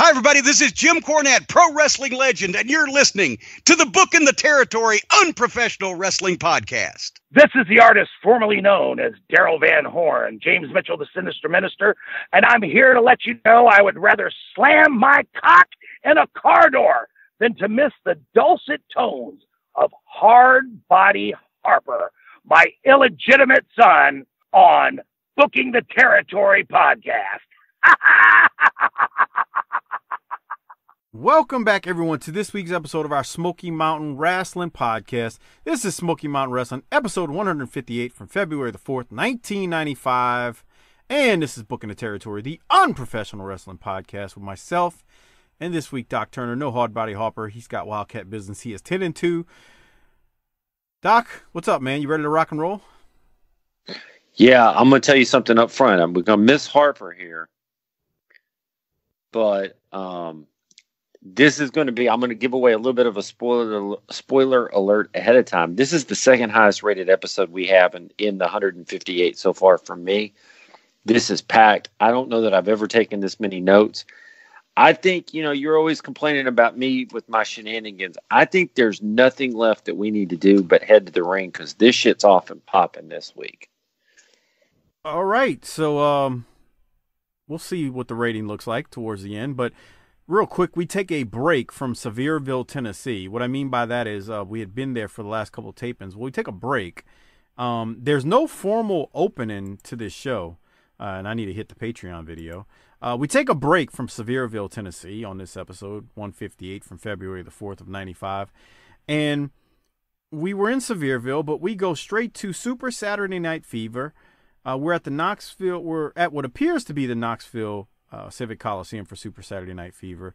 Hi, everybody. This is Jim Cornette, pro wrestling legend, and you're listening to the Booking the Territory Unprofessional Wrestling Podcast. This is the artist formerly known as Daryl Van Horn, James Mitchell, the Sinister Minister, and I'm here to let you know I would rather slam my cock in a car door than to miss the dulcet tones of Hard Body Harper, my illegitimate son, on Booking the Territory podcast. Welcome back, everyone, to this week's episode of our Smoky Mountain Wrestling Podcast. This is Smoky Mountain Wrestling, episode 158 from February the 4th, 1995. And this is Booking the Territory, the unprofessional wrestling podcast with myself and this week, Doc Turner. No hard body Harper. He's got Wildcat business. He is 10 and 2. Doc, what's up, man? You ready to rock and roll? Yeah, I'm going to tell you something up front. I'm going to miss Harper here. But um, this is going to be, I'm going to give away a little bit of a spoiler spoiler alert ahead of time. This is the second highest rated episode we have in, in the 158 so far from me. This is packed. I don't know that I've ever taken this many notes. I think, you know, you're always complaining about me with my shenanigans. I think there's nothing left that we need to do but head to the ring because this shit's off and popping this week. All right. So, um, we'll see what the rating looks like towards the end. But real quick, we take a break from Sevierville, Tennessee. What I mean by that is uh, we had been there for the last couple of tapings. Well, we take a break. Um, there's no formal opening to this show, uh, and I need to hit the Patreon video. Uh, we take a break from Sevierville, Tennessee on this episode 158 from February the 4th of 95. And we were in Sevierville, but we go straight to Super Saturday Night Fever. Uh, we're at the Knoxville, we're at what appears to be the Knoxville uh, Civic Coliseum for Super Saturday Night Fever.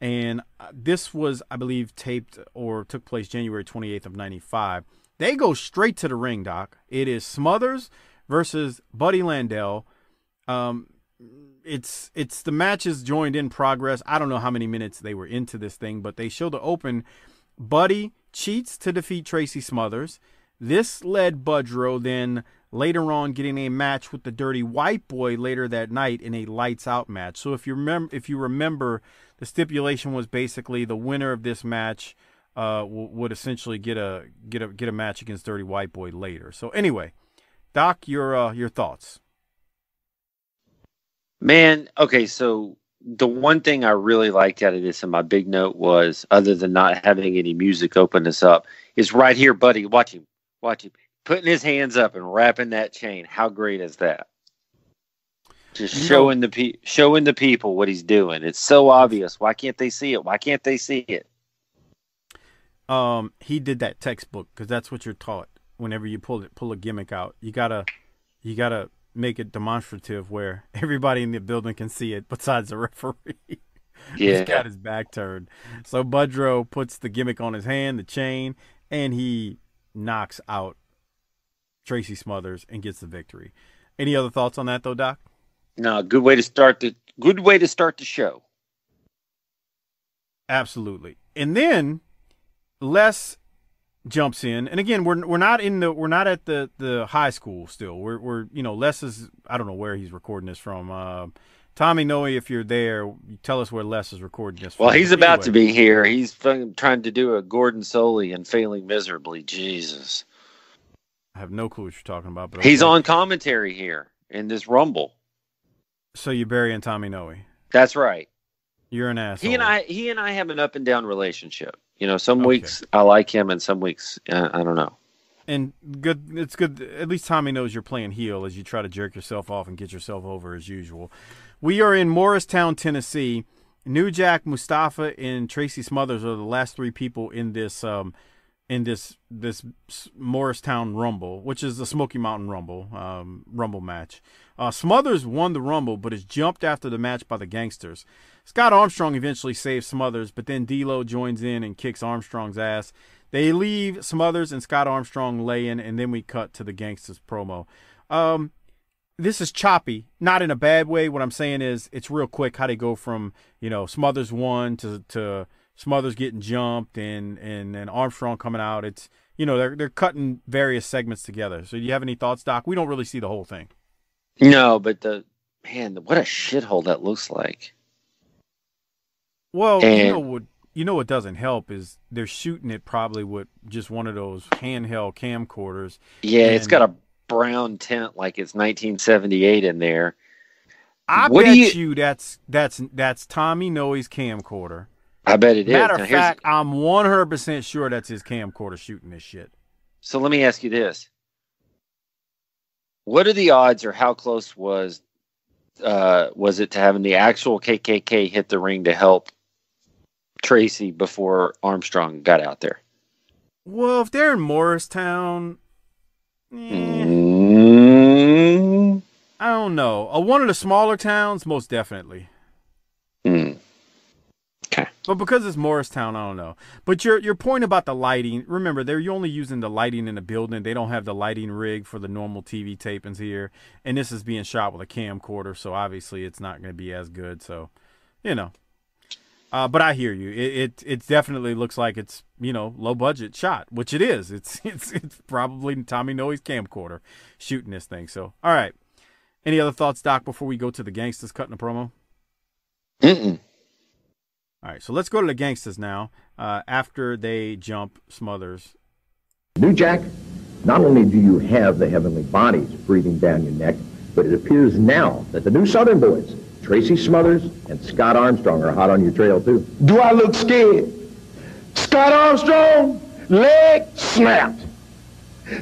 And uh, this was, I believe, taped or took place January 28th of 95. They go straight to the ring, Doc. It is Smothers versus Buddy Landel. Um, it's it's the matches joined in progress. I don't know how many minutes they were into this thing, but they show the open. Buddy cheats to defeat Tracy Smothers. This led Budrow then later on getting a match with the Dirty White Boy later that night in a lights out match. So if you remember, if you remember, the stipulation was basically the winner of this match uh, would essentially get a get a get a match against Dirty White Boy later. So anyway, Doc, your uh, your thoughts. Man, okay, so the one thing I really liked out of this, and my big note was, other than not having any music open us up, is right here, buddy. Watch him, watch him, putting his hands up and wrapping that chain. How great is that? Just you showing know, the pe- showing the people what he's doing. It's so obvious. Why can't they see it? Why can't they see it? Um, he did that textbook because that's what you're taught. Whenever you pull it, pull a gimmick out, you gotta, you gotta make it demonstrative where everybody in the building can see it besides the referee. Yeah. He's got his back turned. So Budrow puts the gimmick on his hand, the chain, and he knocks out Tracy Smothers and gets the victory. Any other thoughts on that though, Doc? No, good way to start the good way to start the show. Absolutely. And then Les jumps in, and again, we're we're not in the we're not at the the high school still. We're we're you know Les is I don't know where he's recording this from. Uh, Tommy Noe, if you're there, tell us where Les is recording this. From. Well, from. he's about anyway. to be here. He's trying to do a Gordon Solie and failing miserably. Jesus, I have no clue what you're talking about. But he's okay. on commentary here in this Rumble. So you're burying Tommy Noe. That's right. You're an asshole. He and I, he and I have an up and down relationship. You know, some okay. weeks I like him, and some weeks uh, I don't know. And good, it's good. At least Tommy knows you're playing heel as you try to jerk yourself off and get yourself over as usual. We are in Morristown, Tennessee. New Jack Mustafa and Tracy Smothers are the last three people in this um, in this this Morristown Rumble, which is the Smoky Mountain Rumble um, Rumble match. Uh, Smothers won the Rumble, but is jumped after the match by the Gangsters. Scott Armstrong eventually saves Smothers, but then D'Lo joins in and kicks Armstrong's ass. They leave Smothers and Scott Armstrong laying, and then we cut to the Gangsters promo. Um, this is choppy, not in a bad way. What I'm saying is it's real quick how they go from you know Smothers one to to Smothers getting jumped and and and Armstrong coming out. It's you know they're they're cutting various segments together. So do you have any thoughts, Doc? We don't really see the whole thing. No, but the man, what a shithole that looks like. Well, you know what you know what doesn't help is they're shooting it probably with just one of those handheld camcorders. Yeah, it's got a brown tint like it's 1978 in there. I What bet you... you- that's that's that's Tommy Noe's camcorder. I bet it is. Matter of fact, I'm 100% sure that's his camcorder shooting this shit. so let me ask you this: What are the odds, or how close was uh, was it to having the actual KKK hit the ring to help Tracy before Armstrong got out there? Well, if they're in Morristown, eh, Mm, I don't know. Uh, one of the smaller towns, most definitely. But because it's Morristown, I don't know. But your your point about the lighting, remember they're only using the lighting in the building. They don't have the lighting rig for the normal TV tapings here, and this is being shot with a camcorder, so obviously it's not going to be as good. So, you know. Uh, but I hear you. It, it it definitely looks like it's you know low budget shot, which it is. It's it's it's probably Tommy Noe's camcorder shooting this thing. So all right. Any other thoughts, Doc? Before we go to the gangsters cutting a promo. Mm-mm. All right, so let's go to the gangsters now. Uh, after they jump Smothers. New Jack, not only do you have the heavenly bodies breathing down your neck, but it appears now that the new Southern boys, Tracy Smothers and Scott Armstrong, are hot on your trail too. Do I look scared? Scott Armstrong, leg snapped.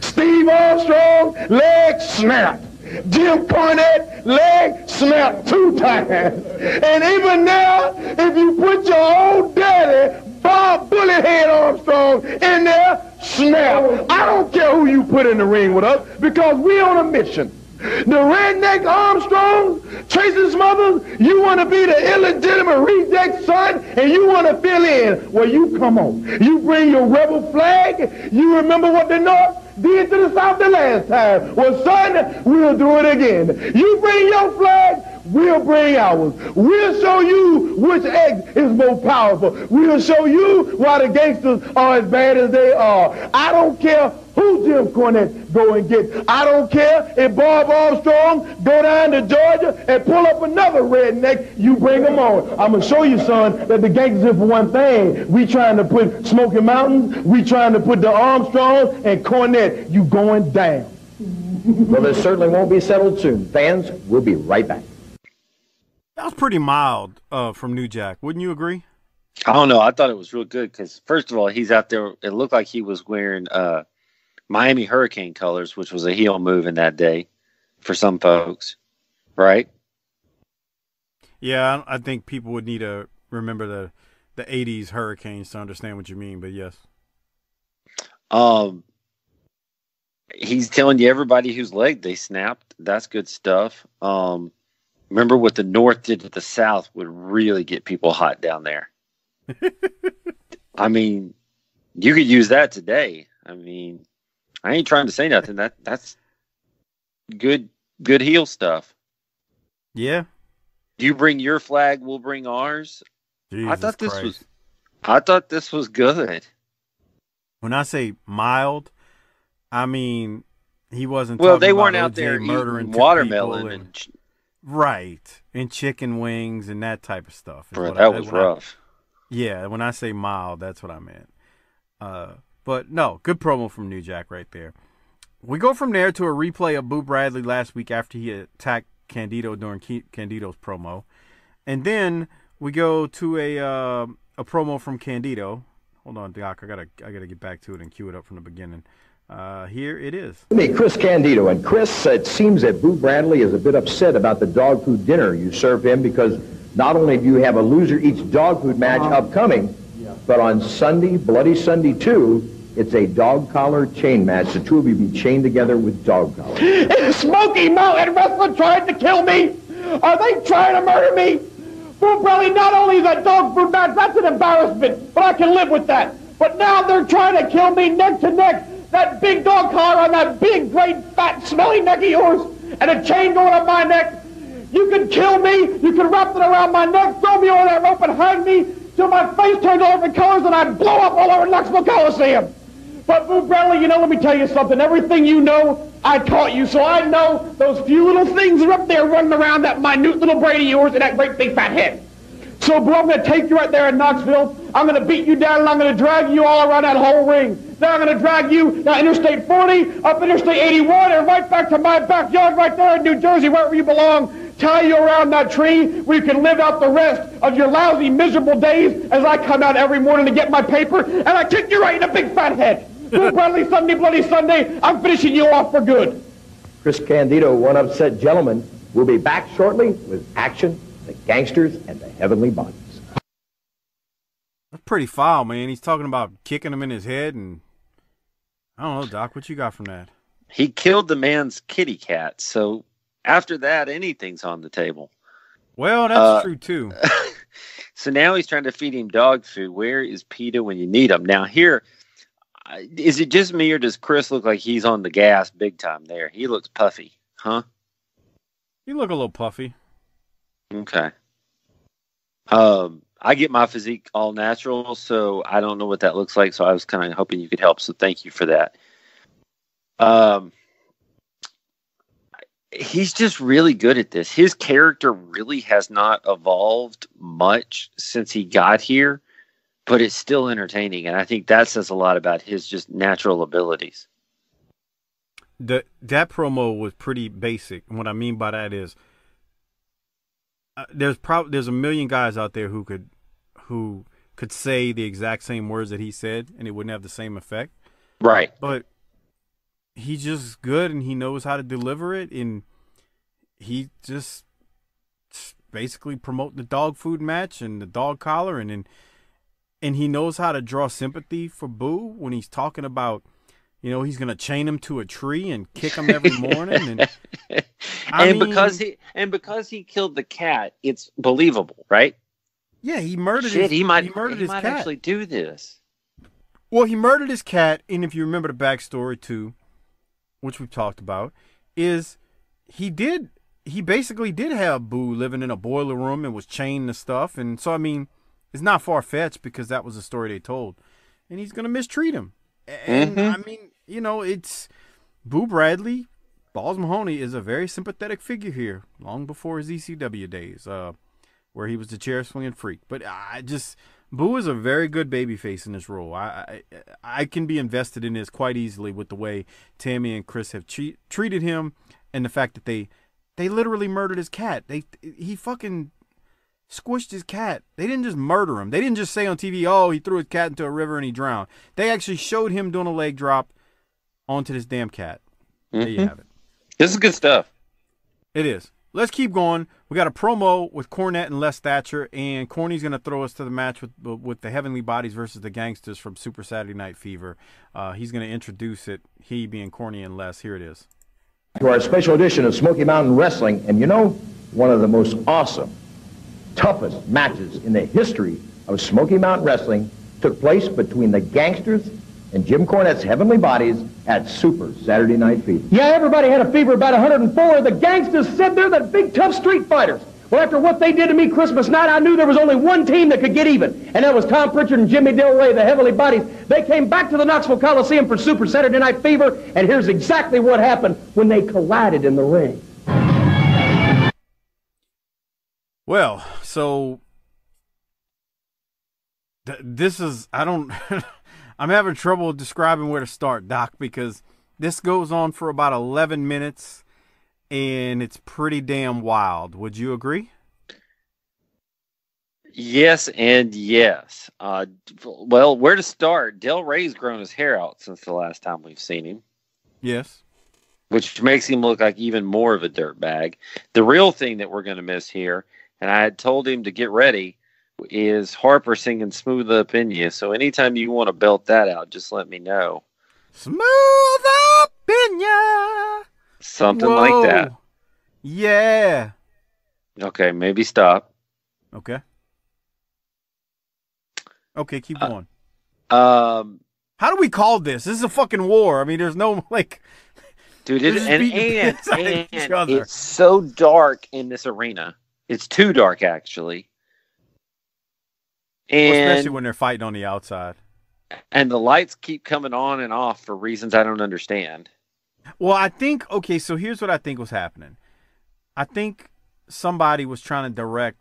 Steve Armstrong, leg snapped. Jim Cornette, leg snapped two times. And even now, if you put your old daddy, Bob Bullethead Armstrong, in there, snap. I don't care who you put in the ring with us because we on a mission. The redneck Armstrong, Tracy mother, you want to be the illegitimate reject son, and you want to fill in. Well, you come on. You bring your rebel flag. You remember what the North did to the South the last time. Well, son, we'll do it again. You bring your flag, we'll bring ours. We'll show you which egg is more powerful. We'll show you why the gangsters are as bad as they are. I don't care who Jim Cornette go and get. I don't care if Bob Armstrong go down to Georgia and pull up another redneck. You bring them on. I'm gonna show you, son, that the gangsters here for one thing. We trying to put Smoky Mountains. We trying to put the Armstrongs and Cornette. You going down. Well, this certainly won't be settled soon. Fans, we'll be right back. That was pretty mild uh, from New Jack. Wouldn't you agree? I don't know. I thought it was real good because first of all, he's out there. It looked like he was wearing uh, Miami Hurricane colors, which was a heel move in that day for some folks, right? Yeah, I I think people would need to remember the the '80s hurricanes to understand what you mean. But yes, Um, he's telling you everybody whose leg they snapped. That's good stuff. Um, remember what the North did to the South would really get people hot down there. I mean, you could use that today. I mean, I ain't trying to say nothing. That that's good good heel stuff. yeah. You bring your flag, we'll bring ours. Jesus I thought this Christ. was I thought this was good. When I say mild, I mean he wasn't. Well, they weren't out OJ there murdering watermelon and, and, right and chicken wings and that type of stuff. bro, what I- that was when I- rough. Yeah, when I say mild, that's what I meant. Uh, but no, good promo from New Jack right there. We go from there to a replay of Boo Bradley last week after he attacked Candido during Ke- Candido's promo, and then we go to a uh, a promo from Candido. Hold on, Doc. I gotta I gotta get back to it and cue it up from the beginning. Uh, here it is. Me, Chris Candido. And Chris, it seems that Boo Bradley is a bit upset about the dog food dinner you serve him because not only do you have a loser eats dog food match upcoming, but on Sunday, Bloody Sunday 2, it's a dog collar chain match. The two of you be chained together with dog collars. Is Smoky Mountain Wrestling trying to kill me? Are they trying to murder me? Boo Bradley, not only is that dog food match, that's an embarrassment, but I can live with that. But now they're trying to kill me neck to neck. That big dog collar on that big, great, fat, smelly neck of yours, and a chain going up my neck. You can kill me. You can wrap it around my neck, throw me over that rope, and hang me till my face turns all different colors, and I blow up all over Knoxville Coliseum. But Boo Bradley, you know, let me tell you something. Everything you know, I taught you, so I know those few little things are up there running around that minute little brain of yours and that great big fat head. So, bro, I'm going to take you right there in Knoxville. I'm going to beat you down and I'm going to drag you all around that whole ring. Then I'm going to drag you down Interstate 40, up Interstate 81, and right back to my backyard right there in New Jersey, wherever you belong. Tie you around that tree where you can live out the rest of your lousy, miserable days as I come out every morning to get my paper and I kick you right in the big fat head. Boo Bradley Sunday, Bloody Sunday, I'm finishing you off for good. Chris Candido, one upset gentleman, will be back shortly with action, the gangsters, and the heavenly bodies. That's pretty foul, man. He's talking about kicking him in his head, and I don't know, Doc. What you got from that? He killed the man's kitty cat. So after that, anything's on the table. Well, that's Uh, true too. so now he's trying to feed him dog food. Where is Peter when you need him? Now here, is it just me or does Chris look like he's on the gas big time? There, he looks puffy, huh? You look a little puffy. Okay. Um, I get my physique all natural, so I don't know what that looks like. So I was kind of hoping you could help. So thank you for that. Um, he's just really good at this. His character really has not evolved much since he got here, but it's still entertaining, and I think that says a lot about his just natural abilities. The that promo was pretty basic. And what I mean by that is, Uh, there's probably there's a million guys out there who could who could say the exact same words that he said, and it wouldn't have the same effect. Right. But he's just good, and he knows how to deliver it, and he just basically promote the dog food match and the dog collar, and and and he knows how to draw sympathy for Boo when he's talking about. You know, he's gonna chain him to a tree and kick him every morning, and and because he and because he killed the cat, it's believable, right? yeah, he murdered. Shit, his, he might he murdered he his might cat. actually do this. Well, he murdered his cat, and if you remember the backstory too, which we've talked about, is he did he basically did have Boo living in a boiler room and was chained to stuff, and so I mean, it's not far fetched because that was the story they told, and he's gonna mistreat him, and Mhm. I mean, you know, it's Boo Bradley. Balls Mahoney is a very sympathetic figure here, long before his ECW days, uh, where he was the chair swinging freak. But I just Boo is a very good babyface in this role. I, I I can be invested in this quite easily with the way Tammy and Chris have treat, treated him, and the fact that they they literally murdered his cat. They he fucking squished his cat. They didn't just murder him. They didn't just say on TV, "Oh, he threw his cat into a river and he drowned." They actually showed him doing a leg drop onto this damn cat. There you Mhm. have it. This is good stuff. It is. Let's keep going. We got a promo with Cornette and Les Thatcher, and Corny's going to throw us to the match with with the Heavenly Bodies versus the Gangsters from Super Saturday Night Fever. Uh, he's going to introduce it. He being Corny and Les. Here it is. to our special edition of Smoky Mountain Wrestling. And you know, one of the most awesome, toughest matches in the history of Smoky Mountain Wrestling took place between the Gangsters and Jim Cornette's Heavenly Bodies at Super Saturday Night Fever. Yeah, everybody had a fever about 104. The gangsters said they're the big tough street fighters. Well, after what they did to me Christmas night, I knew there was only one team that could get even, and that was Tom Pritchard and Jimmy Del Rey, the Heavenly Bodies. They came back to the Knoxville Coliseum for Super Saturday Night Fever, and here's exactly what happened when they collided in the ring. Well, so th- this is I don't I'm having trouble describing where to start, Doc, because this goes on for about 11 minutes and it's pretty damn wild. Would you agree? Yes and yes. Uh, well, where to start? Del Rey's grown his hair out since the last time we've seen him, Yes. which makes him look like even more of a dirtbag. The real thing that we're going to miss here, and I had told him to get ready, is Harper singing "Smooth Up in You." So anytime you want to belt that out, just let me know. Smooth up in You. Something like that. Yeah. Okay, maybe stop. Okay. Okay, keep Uh, going. Um, How do we call this? This is a fucking war. I mean, there's no like dude, it, and, and, piss out of each and it's so dark in this arena. It's too dark, actually. Well, And especially when they're fighting on the outside. and the lights keep coming on and off for reasons I don't understand. Well, I think okay, so here's what I think was happening. I think somebody was trying to direct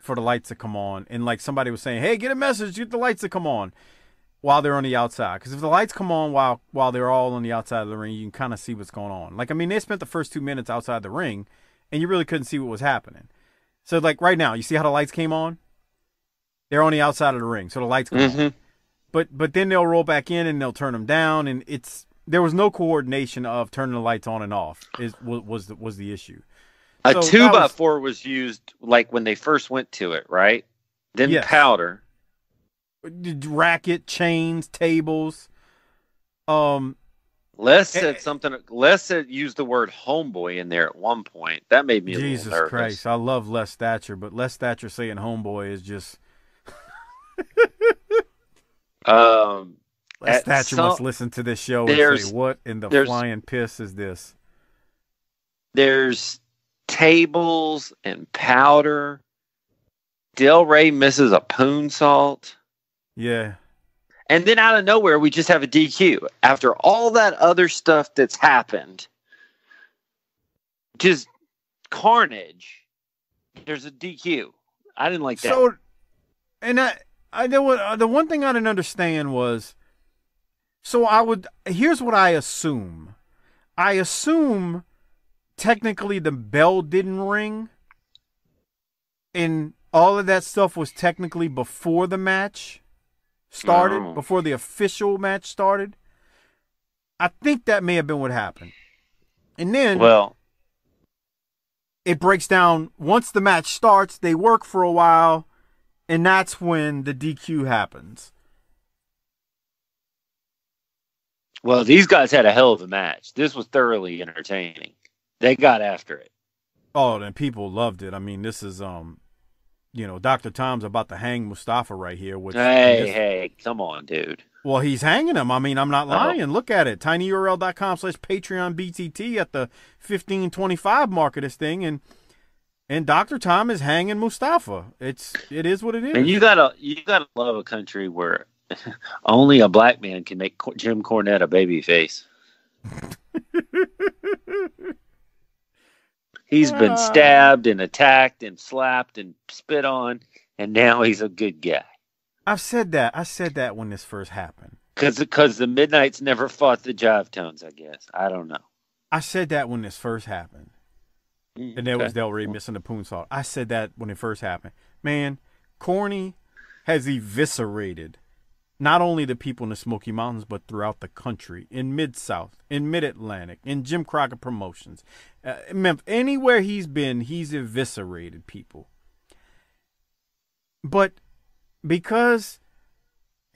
for the lights to come on, and like somebody was saying, "Hey, get a message, get the lights to come on," while they're on the outside. Because if the lights come on while while they're all on the outside of the ring, you can kind of see what's going on. Like I mean, they spent the first two minutes outside the ring, and you really couldn't see what was happening. So like right now, you see how the lights came on? They're on the outside of the ring, so the lights come Mm-hmm. on. But but then they'll roll back in and they'll turn them down, and it's there was no coordination of turning the lights on and off. Is was was the, was the issue? A So two by was- four was used like when they first went to it, right? Then Yes. powder. Racket, chains, tables. Um, Les Eh, said eh. something. Les said used the word homeboy in there at one point. That made me a Jesus. Christ, I love Les Thatcher, but Les Thatcher saying "homeboy" is just Um, Les Thatcher some- must listen to this show and say, "What in the flying piss is this?" there's tables and powder. Del Rey misses a moonsault. Yeah, And then out of nowhere, we just have a DQ. After all that other stuff that's happened, just carnage, there's a DQ. I didn't like that. So, and I, I there was, uh, the one thing I didn't understand was, so I would here's what I assume. I assume technically the bell didn't ring, and all of that stuff was technically before the match started, Oh. before the official match started. I think that may have been what happened. And then well, it breaks down once the match starts they work for a while and that's when the dq happens well, these guys had a hell of a match. This was thoroughly entertaining. They got after it. oh and people loved it i mean this is um you know dr tom's about to hang mustafa right here which Hey, this- hey, come on, dude. well he's hanging him i mean i'm not Oh. lying look at it tinyurl.com slash patreon btt at the 1525 mark of this thing and and dr tom is hanging mustafa it's it is what it is And you gotta, you gotta love a country where only a black man can make Jim Cornette a baby face. He's been Ah. stabbed and attacked and slapped and spit on, and now he's a good guy. i've said that i said that when this first happened Because because the Midnight's never fought the Jive Tones, I guess. I don't know. I said that when this first happened. And there was Del Rey missing the moonsault. I said that when it first happened. Man, Corny has eviscerated not only the people in the Smoky Mountains, but throughout the country, in Mid South, in Mid Atlantic, in Jim Crockett Promotions. Uh, Memphis, anywhere he's been, he's eviscerated people. But because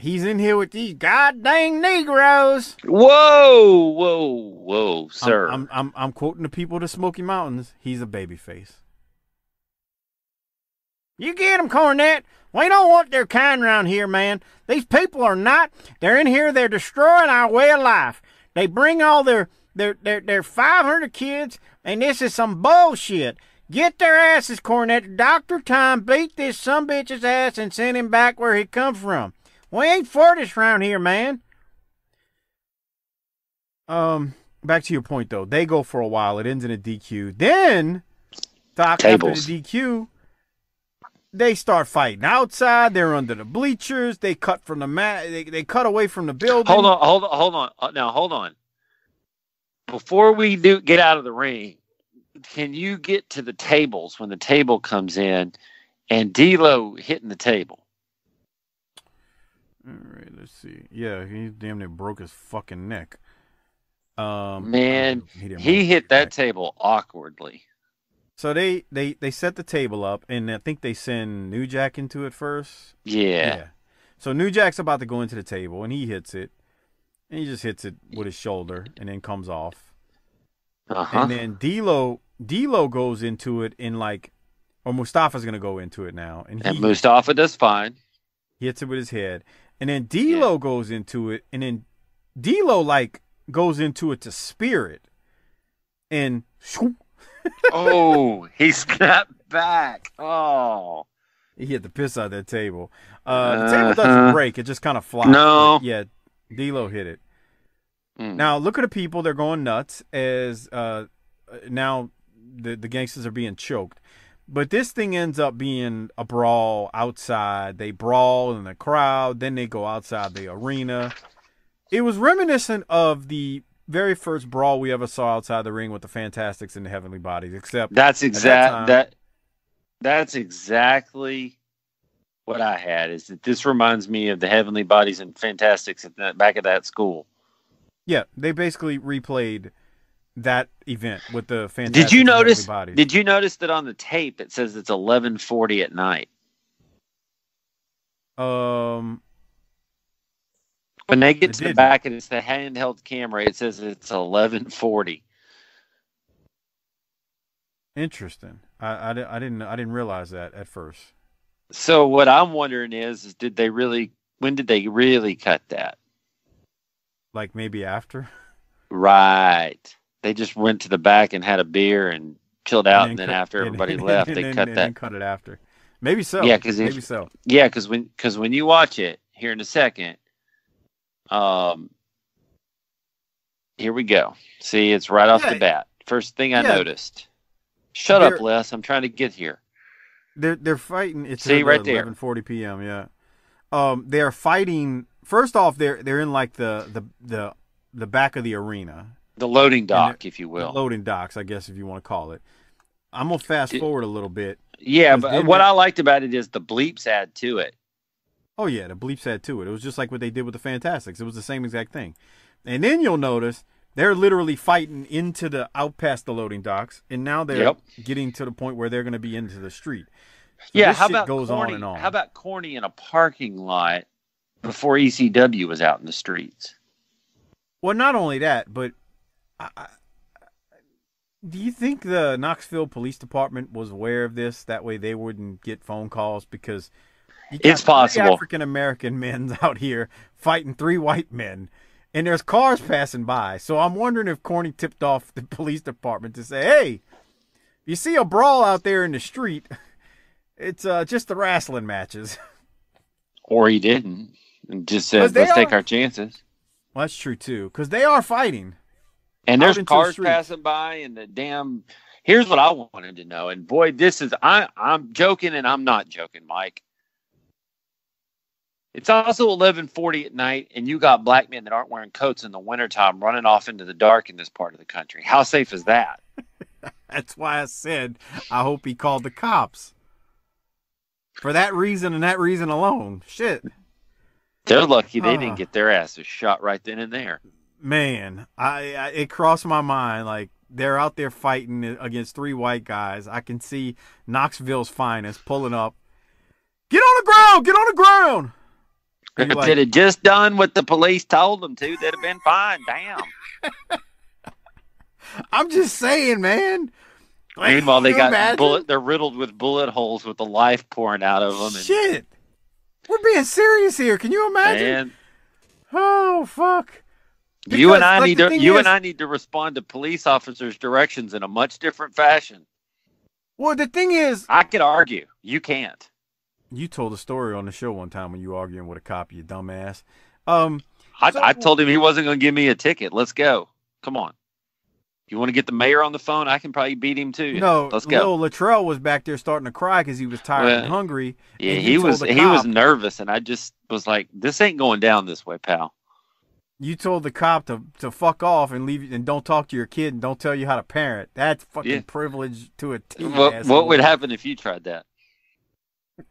he's in here with these god dang Negroes, Whoa, whoa, whoa, sir. I'm, I'm, I'm, I'm quoting the people of the Smoky Mountains. He's a babyface. You get him, Cornette. We don't want their kind around here, man. These people are not. They're in here. They're destroying our way of life. They bring all their their their, their 500 kids, and this is some bullshit. Get their asses, Cornette. Doctor Tom beat this some bitch's ass and send him back where he come from. We ain't for this round here, man. Um, back to your point though. They go for a while. It ends in a DQ. Then, Doc Tables. after the DQ, they start fighting outside. They're under the bleachers. They cut from the mat. They, they cut away from the building. hold on, hold on, hold on. Uh, Now, hold on. Before we do get out of the ring, can you get to the tables when the table comes in and D'Lo hitting the table? Let's see. Yeah, he damn near broke his fucking neck. Um, Man, didn't He hit that neck. table awkwardly. So they they they set the table up, and I think they send New Jack into it first. Yeah. So New Jack's about to go into the table, and he hits it, and he just hits it with his shoulder, and then comes off. Uh huh. And then D'Lo D'Lo goes into it in like, or Mustafa's gonna go into it now, and And Mustafa does fine. hits it with his head, and then D'Lo goes into it, and then D'Lo like goes into it to spear it, and Oh, he snapped back. Oh. he hit the piss out of that table. Uh, the table doesn't Uh-huh. break; it just kind of flops. No. but yeah, D'Lo hit it. Mm. Now look at the people; they're going nuts as uh, now the the gangsters are being choked. But this thing ends up being a brawl outside. They brawl in the crowd, then they go outside the arena. It was reminiscent of the very first brawl we ever saw outside the ring with the Fantastics and the Heavenly Bodies, except That's that exact time- that, that's exactly what I had. Is that this reminds me of the Heavenly Bodies and Fantastics at the back of that school. yeah, they basically replayed that event with the. Did you notice? Bodies. Did you notice that on the tape it says it's eleven forty at night? um, When they get to the back and it's the handheld camera, it says it's eleven forty. interesting. I, I, I didn't I didn't realize that at first. So what I'm wondering is, is did they really? When did they really cut that? Like maybe after. Right. They just went to the back and had a beer and chilled out, and then, cut- after everybody and- left, and they then- cut and that. then cut it after. Maybe so. Yeah, because maybe so. Yeah, because when because when you watch it here in a second, um, here we go. See, it's right off Yeah. the bat. First thing I Yeah. noticed. Shut up, Les. I'm trying to get here. They're they're fighting. It's See, right there. 11:40 p.m. Yeah. Um, they're fighting. First off, they're they're in like the the the the back of the arena, The loading dock, if you the will. loading docks, I guess if you want to call it. I'm gonna fast forward a little bit. Yeah, but what I liked about it is the bleeps add to it. Oh yeah, the bleeps add to it. It was just like what they did with the Fantastics. It was the same exact thing. And then you'll notice they're literally fighting into the out past the loading docks, and now they're Yep. getting to the point where they're going to be into the street. So yeah, how about goes corny? on and on. How about corny in a parking lot before ECW was out in the streets? Well, not only that, but I, I, do you think the Knoxville Police Department was aware of this? That way, they wouldn't get phone calls because It's possible. African American men out here fighting three white men, and there's cars passing by. So I'm wondering if Corny tipped off the police department to say, "Hey, you see a brawl out there in the street? It's uh, just the wrestling matches." Or he didn't, and just said, "Let's take our chances." Well, that's true too, because they are fighting. And there's into the cars passing by, and the damn. Here's what I wanted to know, and boy, this is I. I'm joking, and I'm not joking, Mike. It's also 11:40 at night, and you got black men that aren't wearing coats in the wintertime running off into the dark in this part of the country. How safe is that? That's why I said I hope he called the cops. For that reason and that reason alone. Shit. They're lucky they Ah. didn't get their asses shot right then and there. Man, I, I it crossed my mind like they're out there fighting against three white guys. I can see Knoxville's finest pulling up. Get on the ground, get on the ground. If like- they'd have just done what the police told them to, they'd have been fine. Damn. I'm just saying, man. Like, Meanwhile, they got imagine? bullet. They're riddled with bullet holes with the life pouring out of them. And, Shit. We're being serious here. Can you imagine? man, Oh fuck. You and I like, need to. You is- and I need to respond to police officers' directions in a much different fashion. Well, the thing is, I could argue. You can't. you told a story on the show one time when you were arguing with a cop, you dumbass. Um, I, So- I told him he wasn't going to give me a ticket. Let's go. Come on. You want to get the mayor on the phone? I can probably beat him too. no, Let's go. Lil Latrell was back there starting to cry because he was tired Well, and hungry. Yeah, and he you was the he was nervous, and I just was like, "This ain't going down this way, pal." You told the cop to, to fuck off and leave and don't talk to your kid and don't tell you how to parent. That's fucking Yeah. privilege to a T. What what would happen if you tried that?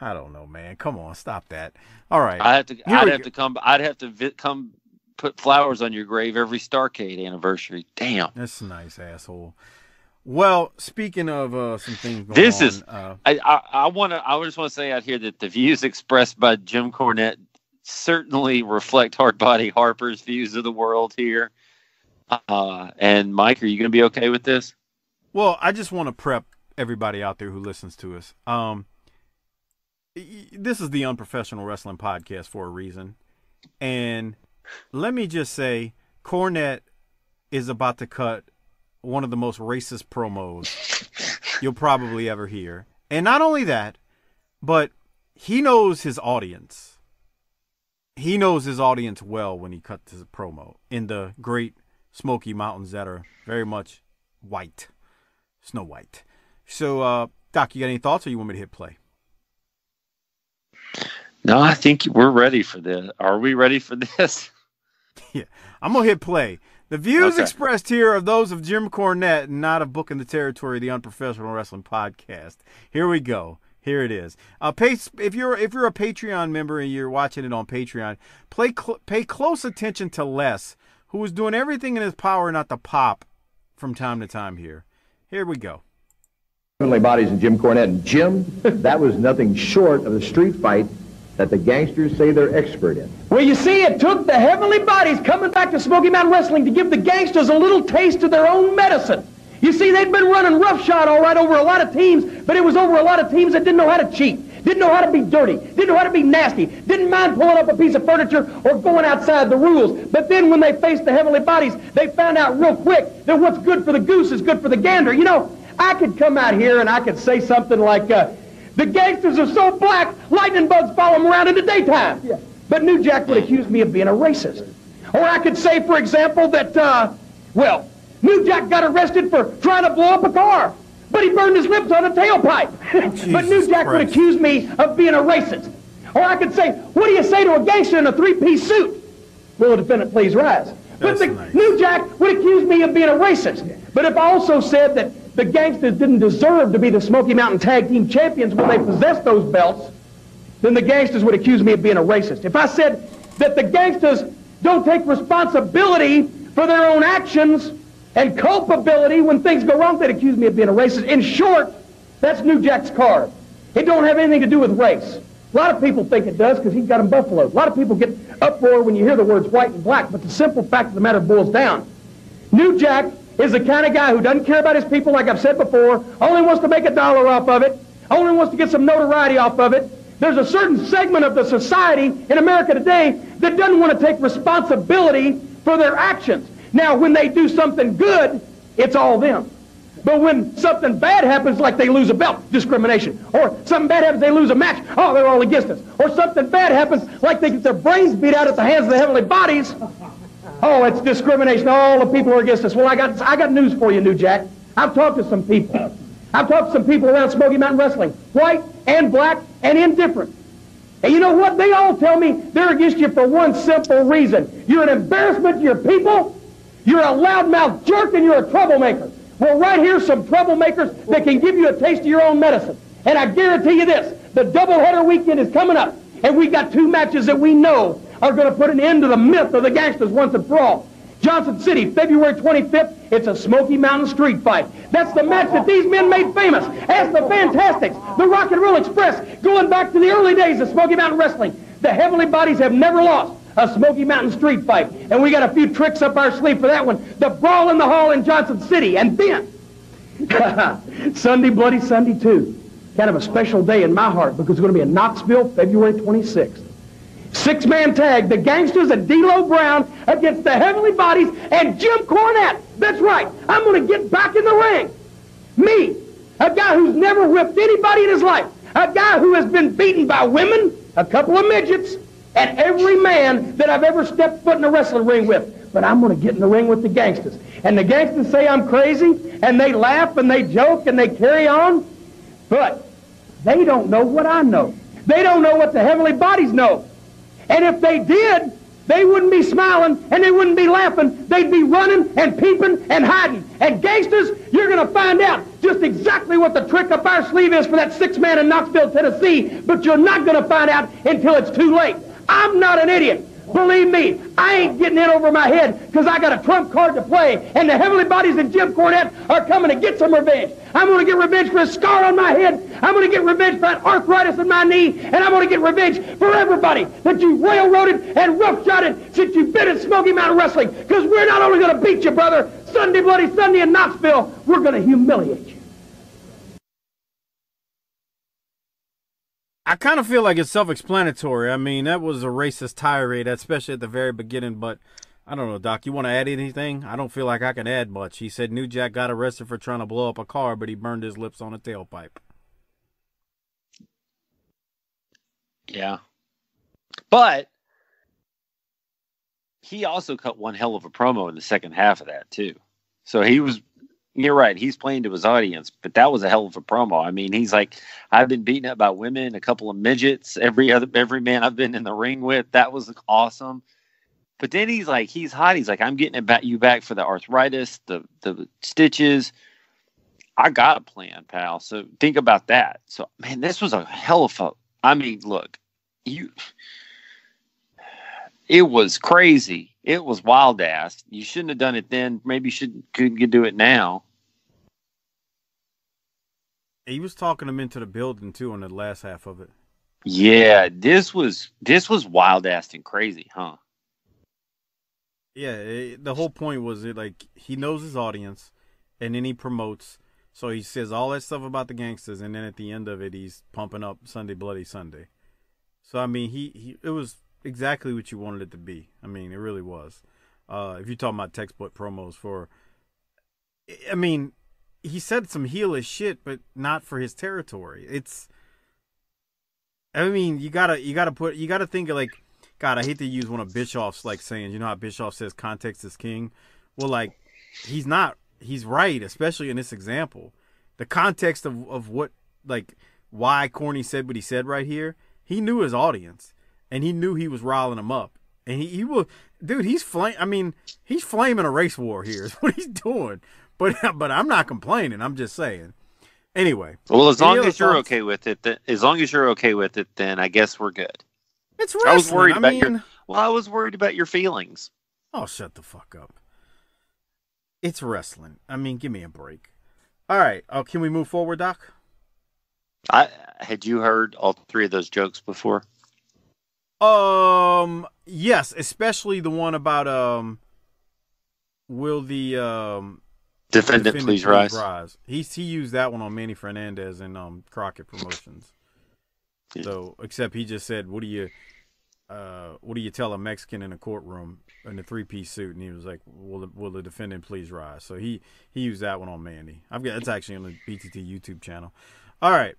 I don't know, man. Come on, stop that. All right. I have to. Here I'd have go. to come. I'd have to vi- come put flowers on your grave every Starcade anniversary. Damn. That's a nice asshole. Well, speaking of uh, some things going This on, is- uh, I I, I want to. I just want to say out here that the views expressed by Jim Cornette certainly reflect Hardbody Harper's views of the world here. Uh, and Mike, are you going to be okay with this? Well, I just want to prep everybody out there who listens to us. Um, this is the unprofessional wrestling podcast for a reason, and let me just say, Cornette is about to cut one of the most racist promos you'll probably ever hear, and not only that, but he knows his audience. He knows his audience well when he cuts his promo in the great Smoky Mountains that are very much white. Snow White. So, uh, Doc, you got any thoughts, or you want me to hit play? No, I think we're ready for this. Are we ready for this? yeah, I'm gonna hit play. The views Okay. expressed here are those of Jim Cornette and not of Booking the Territory, of the Unprofessional Wrestling Podcast. Here we go. Here it is. Uh, pay, if you're if you're a Patreon member and you're watching it on Patreon, play cl- pay close attention to Les, who is doing everything in his power not to pop from time to time. Here, here we go. Heavenly Bodies and Jim Cornette. And Jim, that was nothing short of the street fight that the gangsters say they're expert in. Well, you see, it took the heavenly bodies coming back to Smoky Mountain Wrestling to give the gangsters a little taste of their own medicine. You see, they'd been running roughshod all right over a lot of teams, but it was over a lot of teams that didn't know how to cheat, didn't know how to be dirty, didn't know how to be nasty, didn't mind pulling up a piece of furniture or going outside the rules. But then when they faced the heavenly bodies, they found out real quick that what's good for the goose is good for the gander. You know, I could come out here and I could say something like, uh, the gangsters are so black, lightning bugs follow them around in the daytime. But New Jack would accuse me of being a racist. Or I could say, for example, that, uh, well, New Jack got arrested for trying to blow up a car, but he burned his lips on a tailpipe. but New Jack would accuse me of being a racist. Or I could say, what do you say to a gangster in a three-piece suit? Will the defendant please rise? But the nice. New Jack would accuse me of being a racist. But if I also said that the gangsters didn't deserve to be the Smoky Mountain Tag Team Champions when they possessed those belts, then the gangsters would accuse me of being a racist. If I said that the gangsters don't take responsibility for their own actions and culpability when things go wrong, they'd accuse me of being a racist. In short, that's New Jack's card. It don't have anything to do with race. A lot of people think it does because he's got them buffaloed. A lot of people get uproar when you hear the words white and black, but the simple fact of the matter boils down. New Jack is the kind of guy who doesn't care about his people, like I've said before, only wants to make a dollar off of it, only wants to get some notoriety off of it. There's a certain segment of the society in America today that doesn't want to take responsibility for their actions. Now, when they do something good, it's all them. But when something bad happens, like they lose a belt, discrimination. Or something bad happens, they lose a match, oh, they're all against us. Or something bad happens, like they get their brains beat out at the hands of the heavenly bodies, Oh, it's discrimination. All the people are against us. Well, I got, I got news for you, New Jack. I've talked to some people. I've talked to some people around Smoky Mountain Wrestling, white and black and indifferent. And you know what? They all tell me they're against you for one simple reason. You're an embarrassment to your people. You're a loudmouth jerk and you're a troublemaker. Well, right here's some troublemakers that can give you a taste of your own medicine. And I guarantee you this, the doubleheader weekend is coming up. And we got two matches that we know are going to put an end to the myth of the gangsters once and for all. Johnson City, February 25th, it's a Smoky Mountain street fight. That's the match that these men made famous. Ask the Fantastics, the Rock and Roll Express, going back to the early days of Smoky Mountain Wrestling. The Heavenly Bodies have never lost a Smoky Mountain street fight. And we got a few tricks up our sleeve for that one. The Brawl in the Hall in Johnson City. And then, Sunday, Bloody Sunday, too. Kind of a special day in my heart because it's going to be in Knoxville, February 26th. Six-man tag, the Gangsters and D'Lo Brown against the Heavenly Bodies and Jim Cornette. That's right. I'm going to get back in the ring. Me, a guy who's never whipped anybody in his life, a guy who has been beaten by women, a couple of midgets, and every man that I've ever stepped foot in a wrestling ring with. But I'm going to get in the ring with the gangsters. And the gangsters say I'm crazy, and they laugh, and they joke, and they carry on. But they don't know what I know. They don't know what the heavenly bodies know. And if they did, they wouldn't be smiling and they wouldn't be laughing. They'd be running and peeping and hiding. And gangsters, you're going to find out just exactly what the trick up our sleeve is for that six man in Knoxville, Tennessee, but you're not going to find out until it's too late. I'm not an idiot. Believe me, I ain't getting in over my head because I got a trump card to play, and the heavenly bodies and Jim Cornette are coming to get some revenge. I'm going to get revenge for a scar on my head. I'm going to get revenge for that arthritis in my knee, and I'm going to get revenge for everybody that you railroaded and roughshotted since you've been in Smoky Mountain Wrestling. Because we're not only going to beat you, brother, Sunday Bloody Sunday in Knoxville, we're going to humiliate you. I kind of feel like it's self-explanatory. I mean, that was a racist tirade, especially at the very beginning. But I don't know, Doc. You want to add anything? I don't feel like I can add much. He said New Jack got arrested for trying to blow up a car, but he burned his lips on a tailpipe. Yeah. But he also cut one hell of a promo in the second half of that too. So he was you're right. He's playing to his audience, but that was a hell of a promo. I mean, he's like, I've been beaten up by women, a couple of midgets, every other every man I've been in the ring with. That was awesome. But then he's like, he's hot. He's like, I'm getting it back you back for the arthritis, the the stitches. I got a plan, pal. So think about that. So man, this was a hell of a. I mean, look, you. It was crazy. It was wild ass. You shouldn't have done it then. Maybe you should could do it now. He was talking them into the building too on the last half of it. Yeah, this was this was wild ass and crazy, huh? Yeah, it, the whole point was it like he knows his audience, and then he promotes. So he says all that stuff about the Gangstas, and then at the end of it, he's pumping up Sunday Bloody Sunday. So I mean, he, he it was exactly what you wanted it to be. I mean, it really was. Uh, if you're talking about textbook promos for, I mean, he said some heelish shit, but not for his territory. It's, I mean, you gotta you gotta put you gotta think of like, God, I hate to use one of Bischoff's like saying, you know how Bischoff says context is king. Well, like, he's not. He's right, especially in this example. The context of of what like why Corny said what he said right here. He knew his audience and he knew he was riling them up. And he, he will, dude. He's flame. I mean, he's flaming a race war here. Is what he's doing. But but I'm not complaining. I'm just saying. Anyway. Well, as long as you're thoughts? okay with it, then, as long as you're okay with it, then I guess we're good. It's wrestling. I was worried I about mean, your. Well, I was worried about your feelings. Oh, shut the fuck up. It's wrestling. I mean, give me a break. All right. Oh, can we move forward, Doc? I had you heard all three of those jokes before? Um, yes, especially the one about um, will the um defendant, defendant please, please rise. rise? He he used that one on Manny Fernandez and um Crockett Promotions. Yeah. So, except he just said, "What do you, uh, what do you tell a Mexican in a courtroom in a three-piece suit?" And he was like, "Will the, will the defendant please rise?" So he he used that one on Manny. I've got it's actually on the BTT YouTube channel. All right.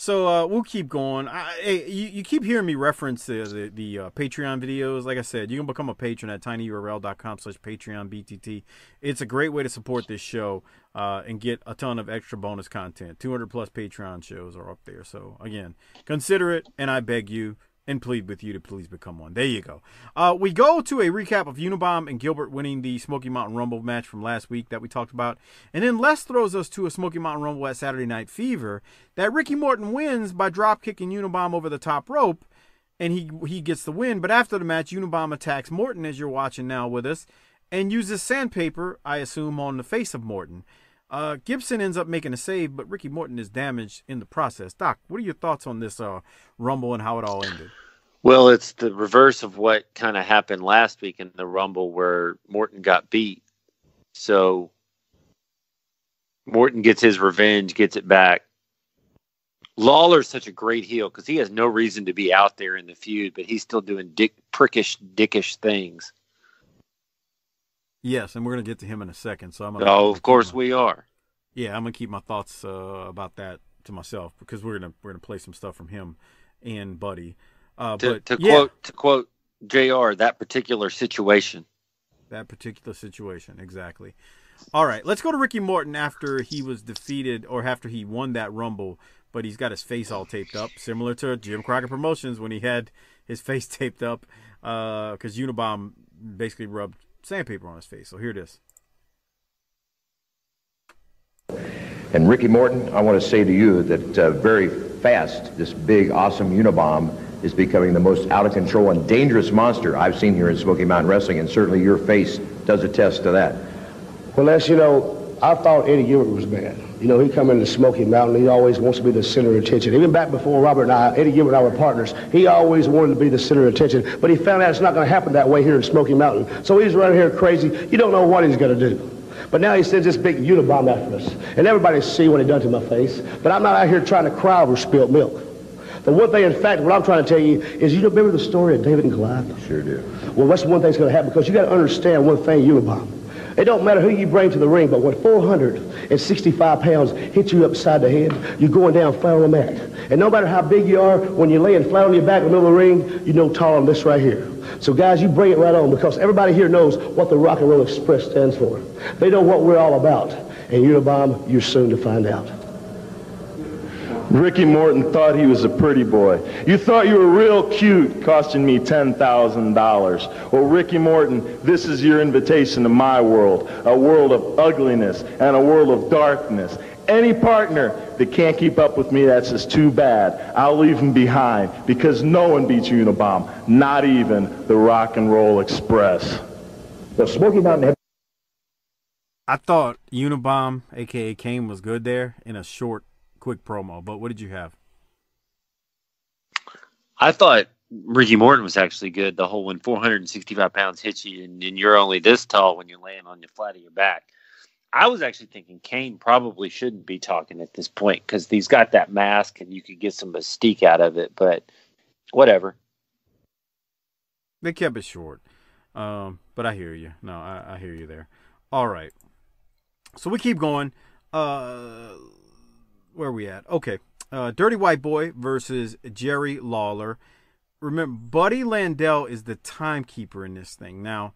So uh, we'll keep going. I, you, you, keep hearing me reference the the, the uh, Patreon videos. Like I said, you can become a patron at tinyurl.com slash Patreon BTT. It's a great way to support this show uh, and get a ton of extra bonus content. 200 plus Patreon shows are up there. So again, consider it, and I beg you and plead with you to please become one. There you go. Uh, we go to a recap of Unabomb and Gilbert winning the Smoky Mountain Rumble match from last week that we talked about. And then Les throws us to a Smoky Mountain Rumble at Saturday Night Fever that Ricky Morton wins by drop kicking Unabomb over the top rope. And he he gets the win. But after the match, Unabomb attacks Morton, as you're watching now with us, and uses sandpaper, I assume, on the face of Morton. Uh, Gibson ends up making a save, but Ricky Morton is damaged in the process. Doc, what are your thoughts on this uh, Rumble and how it all ended? Well, it's the reverse of what kind of happened last week in the Rumble where Morton got beat. So Morton gets his revenge, gets it back. Lawler's such a great heel because he has no reason to be out there in the feud, but he's still doing dick, prickish, dickish things. Yes, and we're going to get to him in a second. So I'm. Gonna, oh, of course my, we are. Yeah, I'm going to keep my thoughts uh, about that to myself because we're going to we're going to play some stuff from him and Buddy. Uh, to, but, to yeah. quote to quote Jr. That particular situation. That particular situation, exactly. All right, let's go to Ricky Morton after he was defeated or after he won that Rumble, but he's got his face all taped up, similar to Jim Crockett Promotions when he had his face taped up because uh, Unabomb basically rubbed sandpaper on his face. So here it is. And Ricky Morton, I want to say to you that uh, very fast, this big, awesome Unabomb is becoming the most out of control and dangerous monster I've seen here in Smoky Mountain Wrestling, and certainly your face does attest to that. Well, as you know, I thought Eddie Gilbert was bad. You know, he come into Smoky Mountain, he always wants to be the center of attention. Even back before Robert and I, Eddie Gilbert and I were partners, he always wanted to be the center of attention, but he found out it's not going to happen that way here in Smoky Mountain. So he's running here crazy. You don't know what he's going to do. But now he sends this big Unabomb after us. And everybody see what he done to my face. But I'm not out here trying to cry over spilt milk. The one thing, in fact, what I'm trying to tell you is you remember the story of David and Goliath? Sure do. Well, that's one thing's going to happen because you got to understand one thing, Unabomb. It don't matter who you bring to the ring, but when 465 pounds hit you upside the head, you're going down flat on the mat. And no matter how big you are, when you're laying flat on your back in the middle of the ring, you're no taller than this right here. So guys, you bring it right on because everybody here knows what the Rock and Roll Express stands for. They know what we're all about. And Unabomber, you're soon to find out. Ricky Morton thought he was a pretty boy. You thought you were real cute, costing me $10,000. Well, Ricky Morton, this is your invitation to my world, a world of ugliness and a world of darkness. Any partner that can't keep up with me, that's just too bad. I'll leave him behind because no one beats Unabomber, not even the Rock and Roll Express. The Smoky Mountain I thought Unabomb, aka Kane, was good there in a short, quick promo. But what did you have? I thought Ricky Morton was actually good. The whole when 465 pounds hits you and, and you're only this tall when you're laying on the flat of your back. I was actually thinking Kane probably shouldn't be talking at this point because he's got that mask and you could get some mystique out of it. But whatever. They kept it short. Um, but I hear you. No, I, I hear you there. All right. So we keep going. Uh, where are we at? Okay. Uh, Dirty White Boy versus Jerry Lawler. Remember, Buddy Landel is the timekeeper in this thing. Now,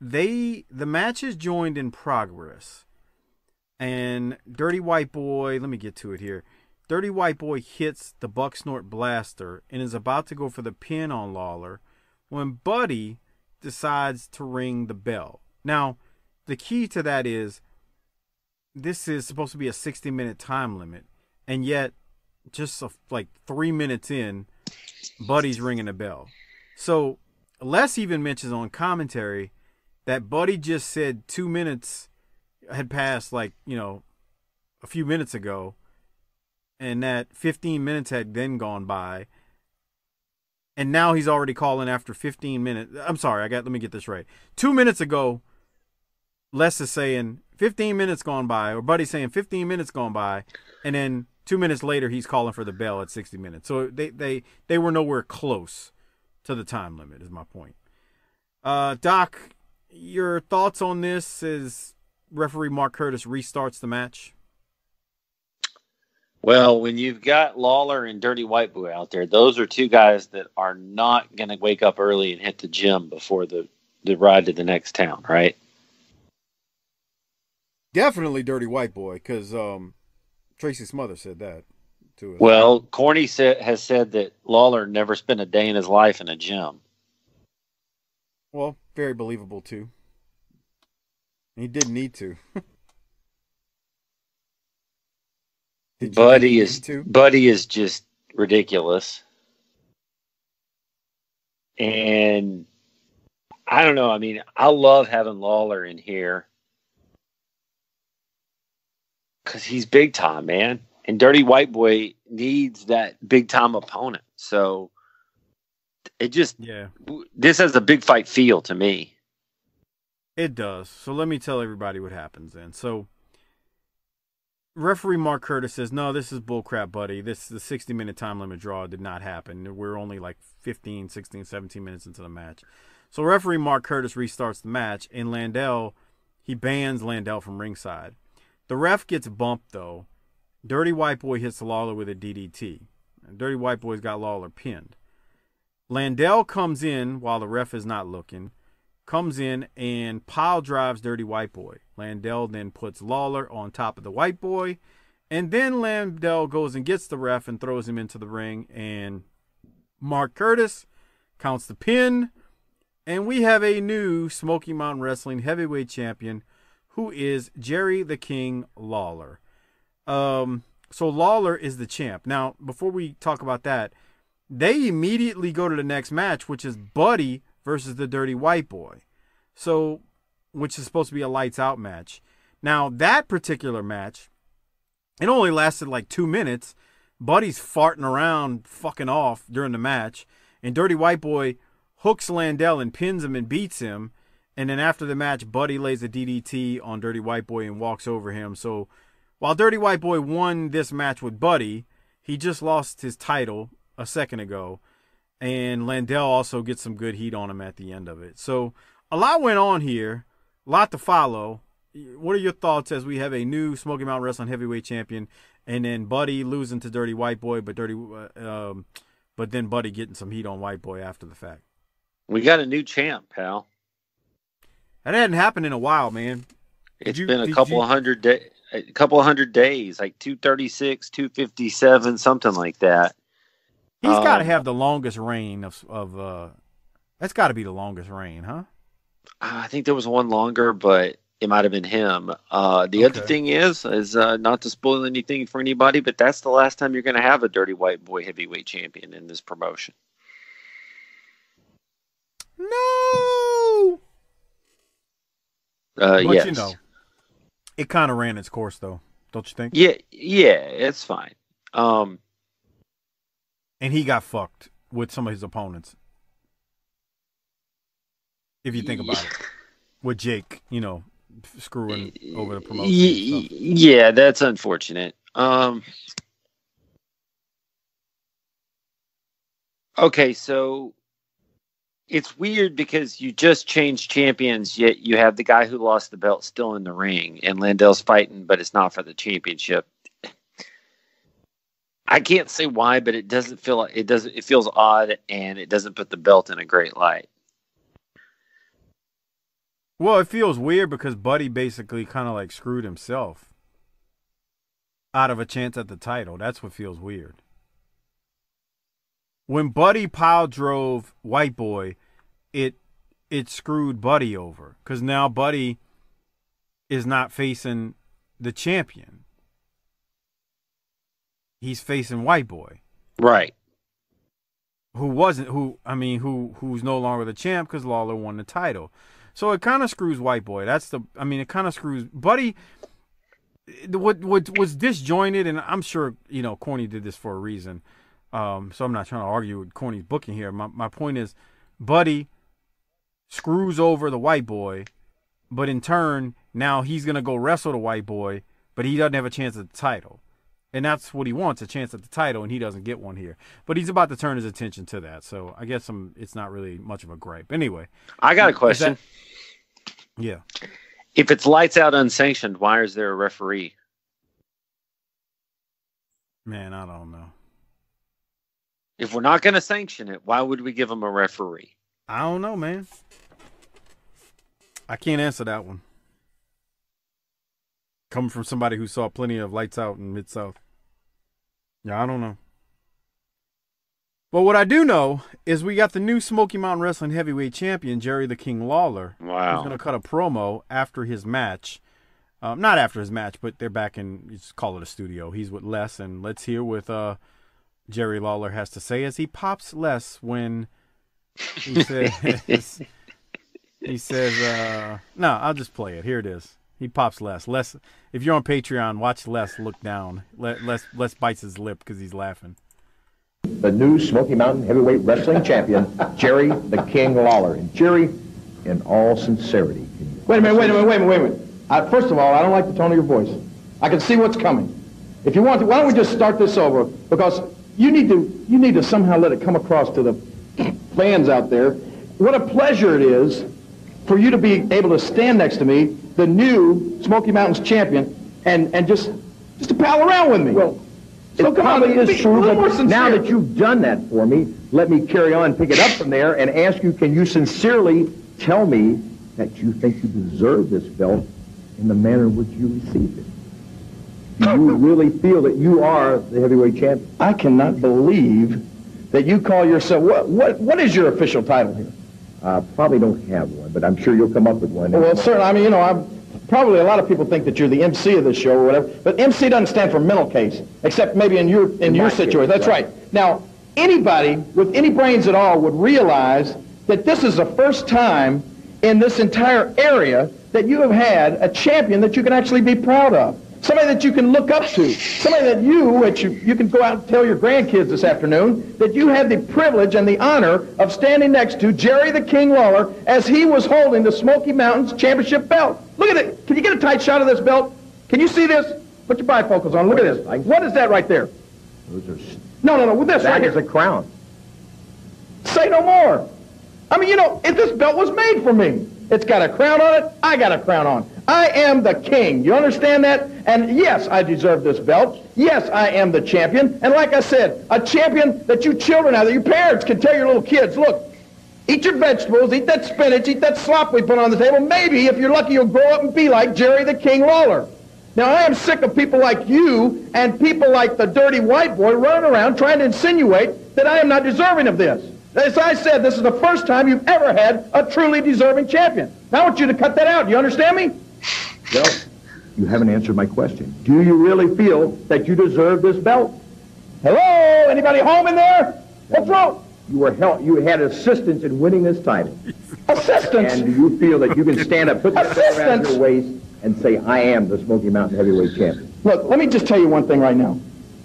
they the match is joined in progress, and Dirty White Boy. Let me get to it here. Dirty White Boy hits the Bucksnort Blaster and is about to go for the pin on Lawler when Buddy decides to ring the bell. Now, the key to that is this is supposed to be a 60 minute time limit, and yet just a, like three minutes in, Buddy's ringing a bell. So Les even mentions on commentary that Buddy just said two minutes had passed, like you know, a few minutes ago, and that 15 minutes had then gone by. And now he's already calling after 15 minutes. I'm sorry, I got let me get this right. Two minutes ago, Les is saying 15 minutes gone by, or Buddy's saying 15 minutes gone by, and then two minutes later he's calling for the bell at 60 minutes. So they they they were nowhere close to the time limit. Is my point. Uh, Doc, your thoughts on this as referee Mark Curtis restarts the match? Well, when you've got Lawler and Dirty White Boy out there, those are two guys that are not going to wake up early and hit the gym before the, the ride to the next town, right? Definitely Dirty White Boy, because um, Tracy Smother said that to us. Well, Corny said, has said that Lawler never spent a day in his life in a gym. Well, very believable too. He didn't need to. Did Buddy is to? Buddy is just ridiculous. And I don't know. I mean, I love having Lawler in here because he's big time, man. And Dirty White Boy needs that big time opponent. So it just Yeah, this has a big fight feel to me. it does. So let me tell everybody what happens then. So referee Mark Curtis says, "No, this is bullcrap, buddy. This the 60 minute time limit draw did not happen. We're only like 15, 16, 17 minutes into the match." So referee Mark Curtis restarts the match, and Landel he bans Landel from ringside. The ref gets bumped though. Dirty White Boy hits Lawler with a DDT. Dirty White Boy's got Lawler pinned. Landel comes in while the ref is not looking, comes in and pile drives Dirty White Boy. Landel then puts Lawler on top of the White Boy, and then Landel goes and gets the ref and throws him into the ring. And Mark Curtis counts the pin, and we have a new Smoky Mountain Wrestling heavyweight champion, who is Jerry the King Lawler. Um, so Lawler is the champ. Now, before we talk about that, they immediately go to the next match, which is Buddy versus the Dirty White Boy. So, which is supposed to be a lights out match. Now, that particular match, it only lasted like two minutes. Buddy's farting around, fucking off during the match, and Dirty White Boy hooks Landel and pins him and beats him. And then after the match, Buddy lays a DDT on Dirty White Boy and walks over him. So while Dirty White Boy won this match with Buddy, he just lost his title a second ago. And Landel also gets some good heat on him at the end of it. So a lot went on here, a lot to follow. What are your thoughts as we have a new Smoky Mountain Wrestling Heavyweight Champion, and then Buddy losing to Dirty White Boy, but Dirty, uh, um, but then Buddy getting some heat on White Boy after the fact. We got a new champ, pal. That hadn't happened in a while, man. It's you- been a couple you- of hundred days. a couple hundred days, like 236, 257, something like that. He's Um, got to have the longest reign of of. uh That's got to be the longest reign, huh? I think there was one longer, but it might have been him. Uh, the other thing is, is uh, not to spoil anything for anybody, but that's the last time you're going to have a dirty white boy heavyweight champion in this promotion. No. Uh, but yes. you know, it kind of ran its course, though, don't you think? Yeah, yeah, it's fine. Um, And he got fucked with some of his opponents. If you think about it, with Jake, you know, screwing over the promotion. yeah, that's unfortunate. Um, okay, so it's weird because you just changed champions, yet you have the guy who lost the belt still in the ring, and Landel's fighting, but it's not for the championship. I can't say why, but it doesn't feel it doesn't. It feels odd, and it doesn't put the belt in a great light. Well, it feels weird because Buddy basically kind of like screwed himself out of a chance at the title. That's what feels weird. When Buddy pile drove White Boy, it it screwed Buddy over because now Buddy is not facing the champion. He's facing White Boy, Right. who wasn't who I mean who who's no longer the champ because Lawler won the title. So it kind of screws White Boy. That's the I mean it kind of screws Buddy. What what was disjointed, and I'm sure you know Corny did this for a reason. Um, so I'm not trying to argue with Corny's booking here. My my point is, Buddy screws over the White Boy, but in turn now he's gonna go wrestle the White Boy, but he doesn't have a chance at the title. And that's what he wants, a chance at the title, and he doesn't get one here. But he's about to turn his attention to that. So I guess I'm, it's not really much of a gripe. Anyway, I got a question. that- yeah. If it's lights out unsanctioned, why is there a referee? Man, I don't know. If we're not going to sanction it, why would we give them a referee? I don't know, man. I can't answer that one. Coming from somebody who saw plenty of lights out in Mid South. Yeah, I don't know. But what I do know is we got the new Smoky Mountain Wrestling Heavyweight Champion, Jerry the King Lawler. Wow. He's going to cut a promo after his match. Um, not after his match, but they're back in, let's call it a studio. He's with Les, and let's hear with uh, Jerry Lawler has to say as he pops less when he says, he says, uh, no, I'll just play it. Here it is. He pops less. Less if you're on Patreon, watch less look down. Les, Les, Les bites his lip because he's laughing. the new Smoky Mountain Heavyweight Wrestling Champion, Jerry the King Lawler. And Jerry, in all sincerity, Wait a minute, wait a minute, wait a minute, wait a minute. Uh, first of all, I don't like the tone of your voice. I can see what's coming. If you want to, why don't we just start this over? Because you need to, you need to somehow let it come across to the fans out there what a pleasure it is for you to be able to stand next to me, the new Smoky Mountains champion, and, and just, just to pal around with me. Well, so it come probably be is true, but now that you've done that for me, let me carry on, pick it up from there, and ask you, can you sincerely tell me that you think you deserve this belt in the manner in which you received it? Do you really feel that you are the heavyweight champion? I cannot believe that you call yourself, what, what, what is your official title here? Uh, probably don't have one, but I'm sure you'll come up with one. Well, certainly, I mean, you know, I'm, probably a lot of people think that you're the MC of this show or whatever, but MC doesn't stand for mental case, except maybe in your, in In your my case, situation. That's right. right. Now, anybody with any brains at all would realize that this is the first time in this entire area that you have had a champion that you can actually be proud of. Somebody that you can look up to. Somebody that you, which you, you can go out and tell your grandkids this afternoon, that you had the privilege and the honor of standing next to Jerry the King Lawler as he was holding the Smoky Mountains Championship belt. Look at it. Can you get a tight shot of this belt? Can you see this? Put your bifocals on. Look at this. What is that right there? Those are, No, no, no. This that right is here. a crown. Say no more. I mean, you know, if this belt was made for me. It's got a crown on it. I got a crown on. I am the king. You understand that? And yes, I deserve this belt. Yes, I am the champion. And like I said, a champion that you children out there, you parents can tell your little kids, look, eat your vegetables, eat that spinach, eat that slop we put on the table. Maybe, if you're lucky, you'll grow up and be like Jerry the King Lawler. Now, I am sick of people like you and people like the dirty white boy running around trying to insinuate that I am not deserving of this. As I said, this is the first time you've ever had a truly deserving champion. Now, I want you to cut that out. Do you understand me? Well, you haven't answered my question. Do you really feel that you deserve this belt? Hello? Anybody home in there? What's wrong? You were hel- you had assistance in winning this title. Assistance. And do you feel that you can stand up, put belt around your waist, and say, I am the Smoky Mountain Heavyweight Champion? Look, let me just tell you one thing right now.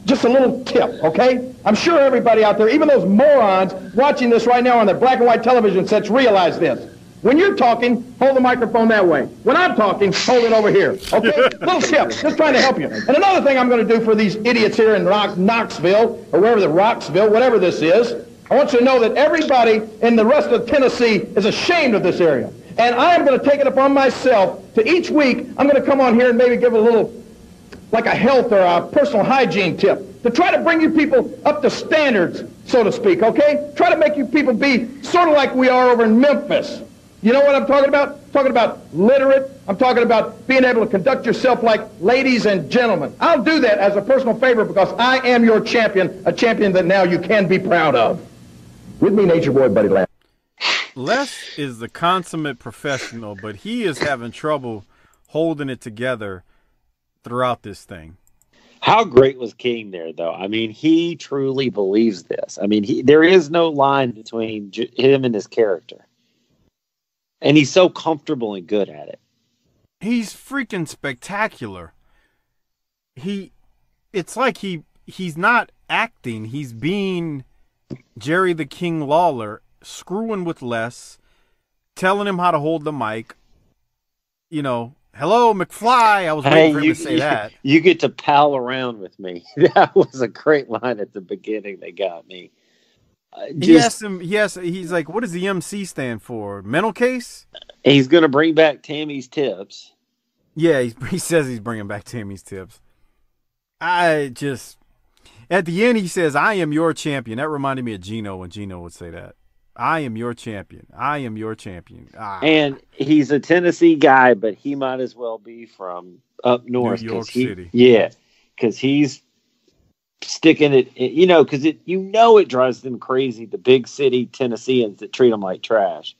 Just a little tip, okay? I'm sure everybody out there, even those morons watching this right now on their black and white television sets, realize this. When you're talking, hold the microphone that way. When I'm talking, hold it over here. Okay? little tip, just trying to help you. And another thing I'm going to do for these idiots here in Rock, Knoxville, or wherever the Roxville, whatever this is, I want you to know that everybody in the rest of Tennessee is ashamed of this area. And I am going to take it upon myself to each week, I'm going to come on here and maybe give a little like a health or a personal hygiene tip to try to bring you people up to standards, so to speak, okay? Try to make you people be sort of like we are over in Memphis. You know what I'm talking about? talking about literate. I'm talking about being able to conduct yourself like ladies and gentlemen. I'll do that as a personal favor because I am your champion, a champion that now you can be proud of. With me, Nature Boy Buddy Lamb. Les is the consummate professional, but he is having trouble holding it together throughout this thing. How great was King there, though? I mean, he truly believes this. I mean, he, there is no line between j- him and his character, and he's so comfortable and good at it. He's freaking spectacular. He it's like he he's not acting, he's being Jerry the King Lawler, screwing with Les, telling him how to hold the mic. You know, hello McFly. I was waiting for him you, to say you- that. you get to pal around with me. That was a great line at the beginning. They got me. Uh, He asked him. He. He's like, "What does the MC stand for? Mental case?" he's going to bring back Tammy's tips. Yeah, he, he says he's bringing back Tammy's tips. I just at the end he says, "I am your champion." That reminded me of Gino when Gino would say that. I am your champion. I am your champion. Ah, And he's a Tennessee guy, but he might as well be from up north. New York he- City. Yeah, because he's sticking it. You know, because it you know it drives them crazy. The big city Tennesseans that treat them like trash.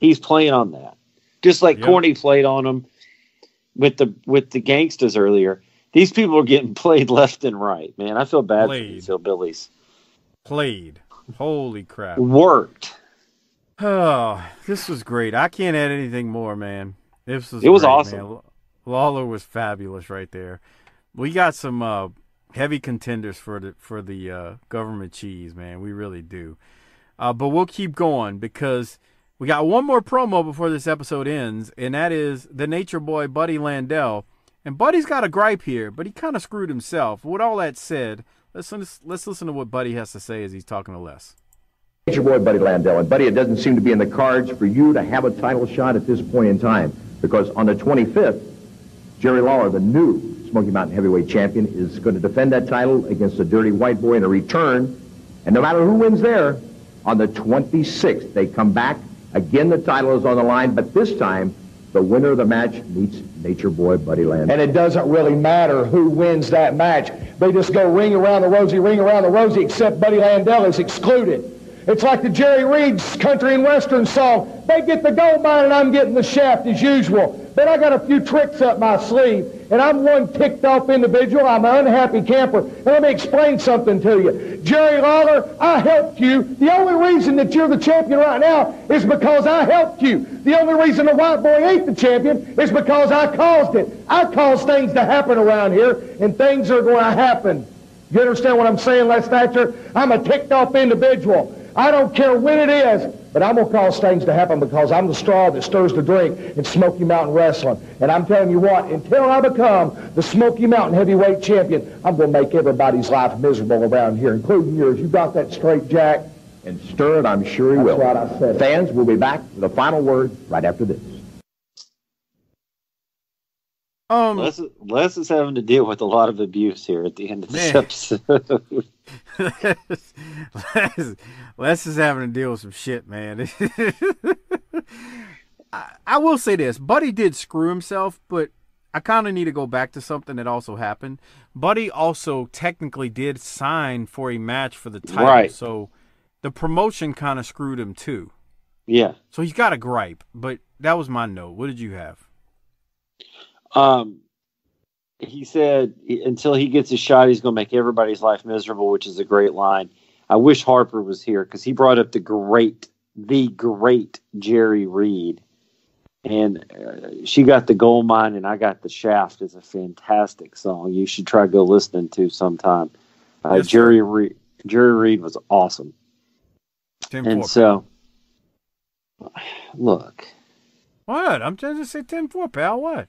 He's playing on that, just like Yep. Corny played on them with the with the Gangstas earlier. These people are getting played left and right. Man, I feel bad Played. for these hillbillies. played. Holy crap! Worked. Oh, this was great. I can't add anything more, man. This was It was great, awesome. man. Lawler was fabulous right there. We got some uh, heavy contenders for the for the uh, government cheese, man. We really do. Uh, but we'll keep going because we got one more promo before this episode ends, and that is the Nature Boy Buddy Landel. And Buddy's got a gripe here, but he kind of screwed himself. With all that said, let's let's listen to what Buddy has to say as he's talking to Les. It's your Boy Buddy Landel. And Buddy, it doesn't seem to be in the cards for you to have a title shot at this point in time because on the 25th, Jerry Lawler, the new Smoky Mountain Heavyweight Champion, is going to defend that title against the Dirty White Boy in a return. And no matter who wins there, on the 26th, they come back. Again, the title is on the line, but this time, the winner of the match meets Nature Boy Buddy Landel. And it doesn't really matter who wins that match. They just go ring around the rosy, ring around the rosy, except Buddy Landel is excluded. It's like the Jerry Reed's country and western song. They get the gold mine and I'm getting the shaft as usual. But I got a few tricks up my sleeve, and I'm one ticked off individual. I'm an unhappy camper. And let me explain something to you. Jerry Lawler, I helped you. The only reason that you're the champion right now is because I helped you. The only reason the white boy ain't the champion is because I caused it. I caused things to happen around here, and things are going to happen. You understand what I'm saying, Les Thatcher? I'm a ticked off individual. I don't care when it is, but I'm going to cause things to happen because I'm the straw that stirs the drink in Smoky Mountain Wrestling. And I'm telling you what, until I become the Smoky Mountain Heavyweight Champion, I'm going to make everybody's life miserable around here, including yours. You got that straight, Jack? And stir it, I'm sure he That's will. right, I said it. Fans, we'll be back with a final word right after this. Um, Les, Les is having to deal with a lot of abuse here at the end of this Man. episode. Les, Les is having to deal with some shit, man. I, I will say this: Buddy did screw himself, but I kind of need to go back to something that also happened. Buddy also technically did sign for a match for the title, Right. so the promotion kind of screwed him too. Yeah. So he's got a gripe, but that was my note. What did you have? Um, he said until he gets a shot, he's going to make everybody's life miserable, which is a great line. I wish Harper was here because he brought up the great, the great Jerry Reed, and uh, she got the gold mine, and I got the shaft. is a fantastic song. You should try go listening to sometime. Uh, Yes. Jerry Reed, Jerry Reed was awesome, Ten and so look. what? I'm trying to say ten four, pal. What?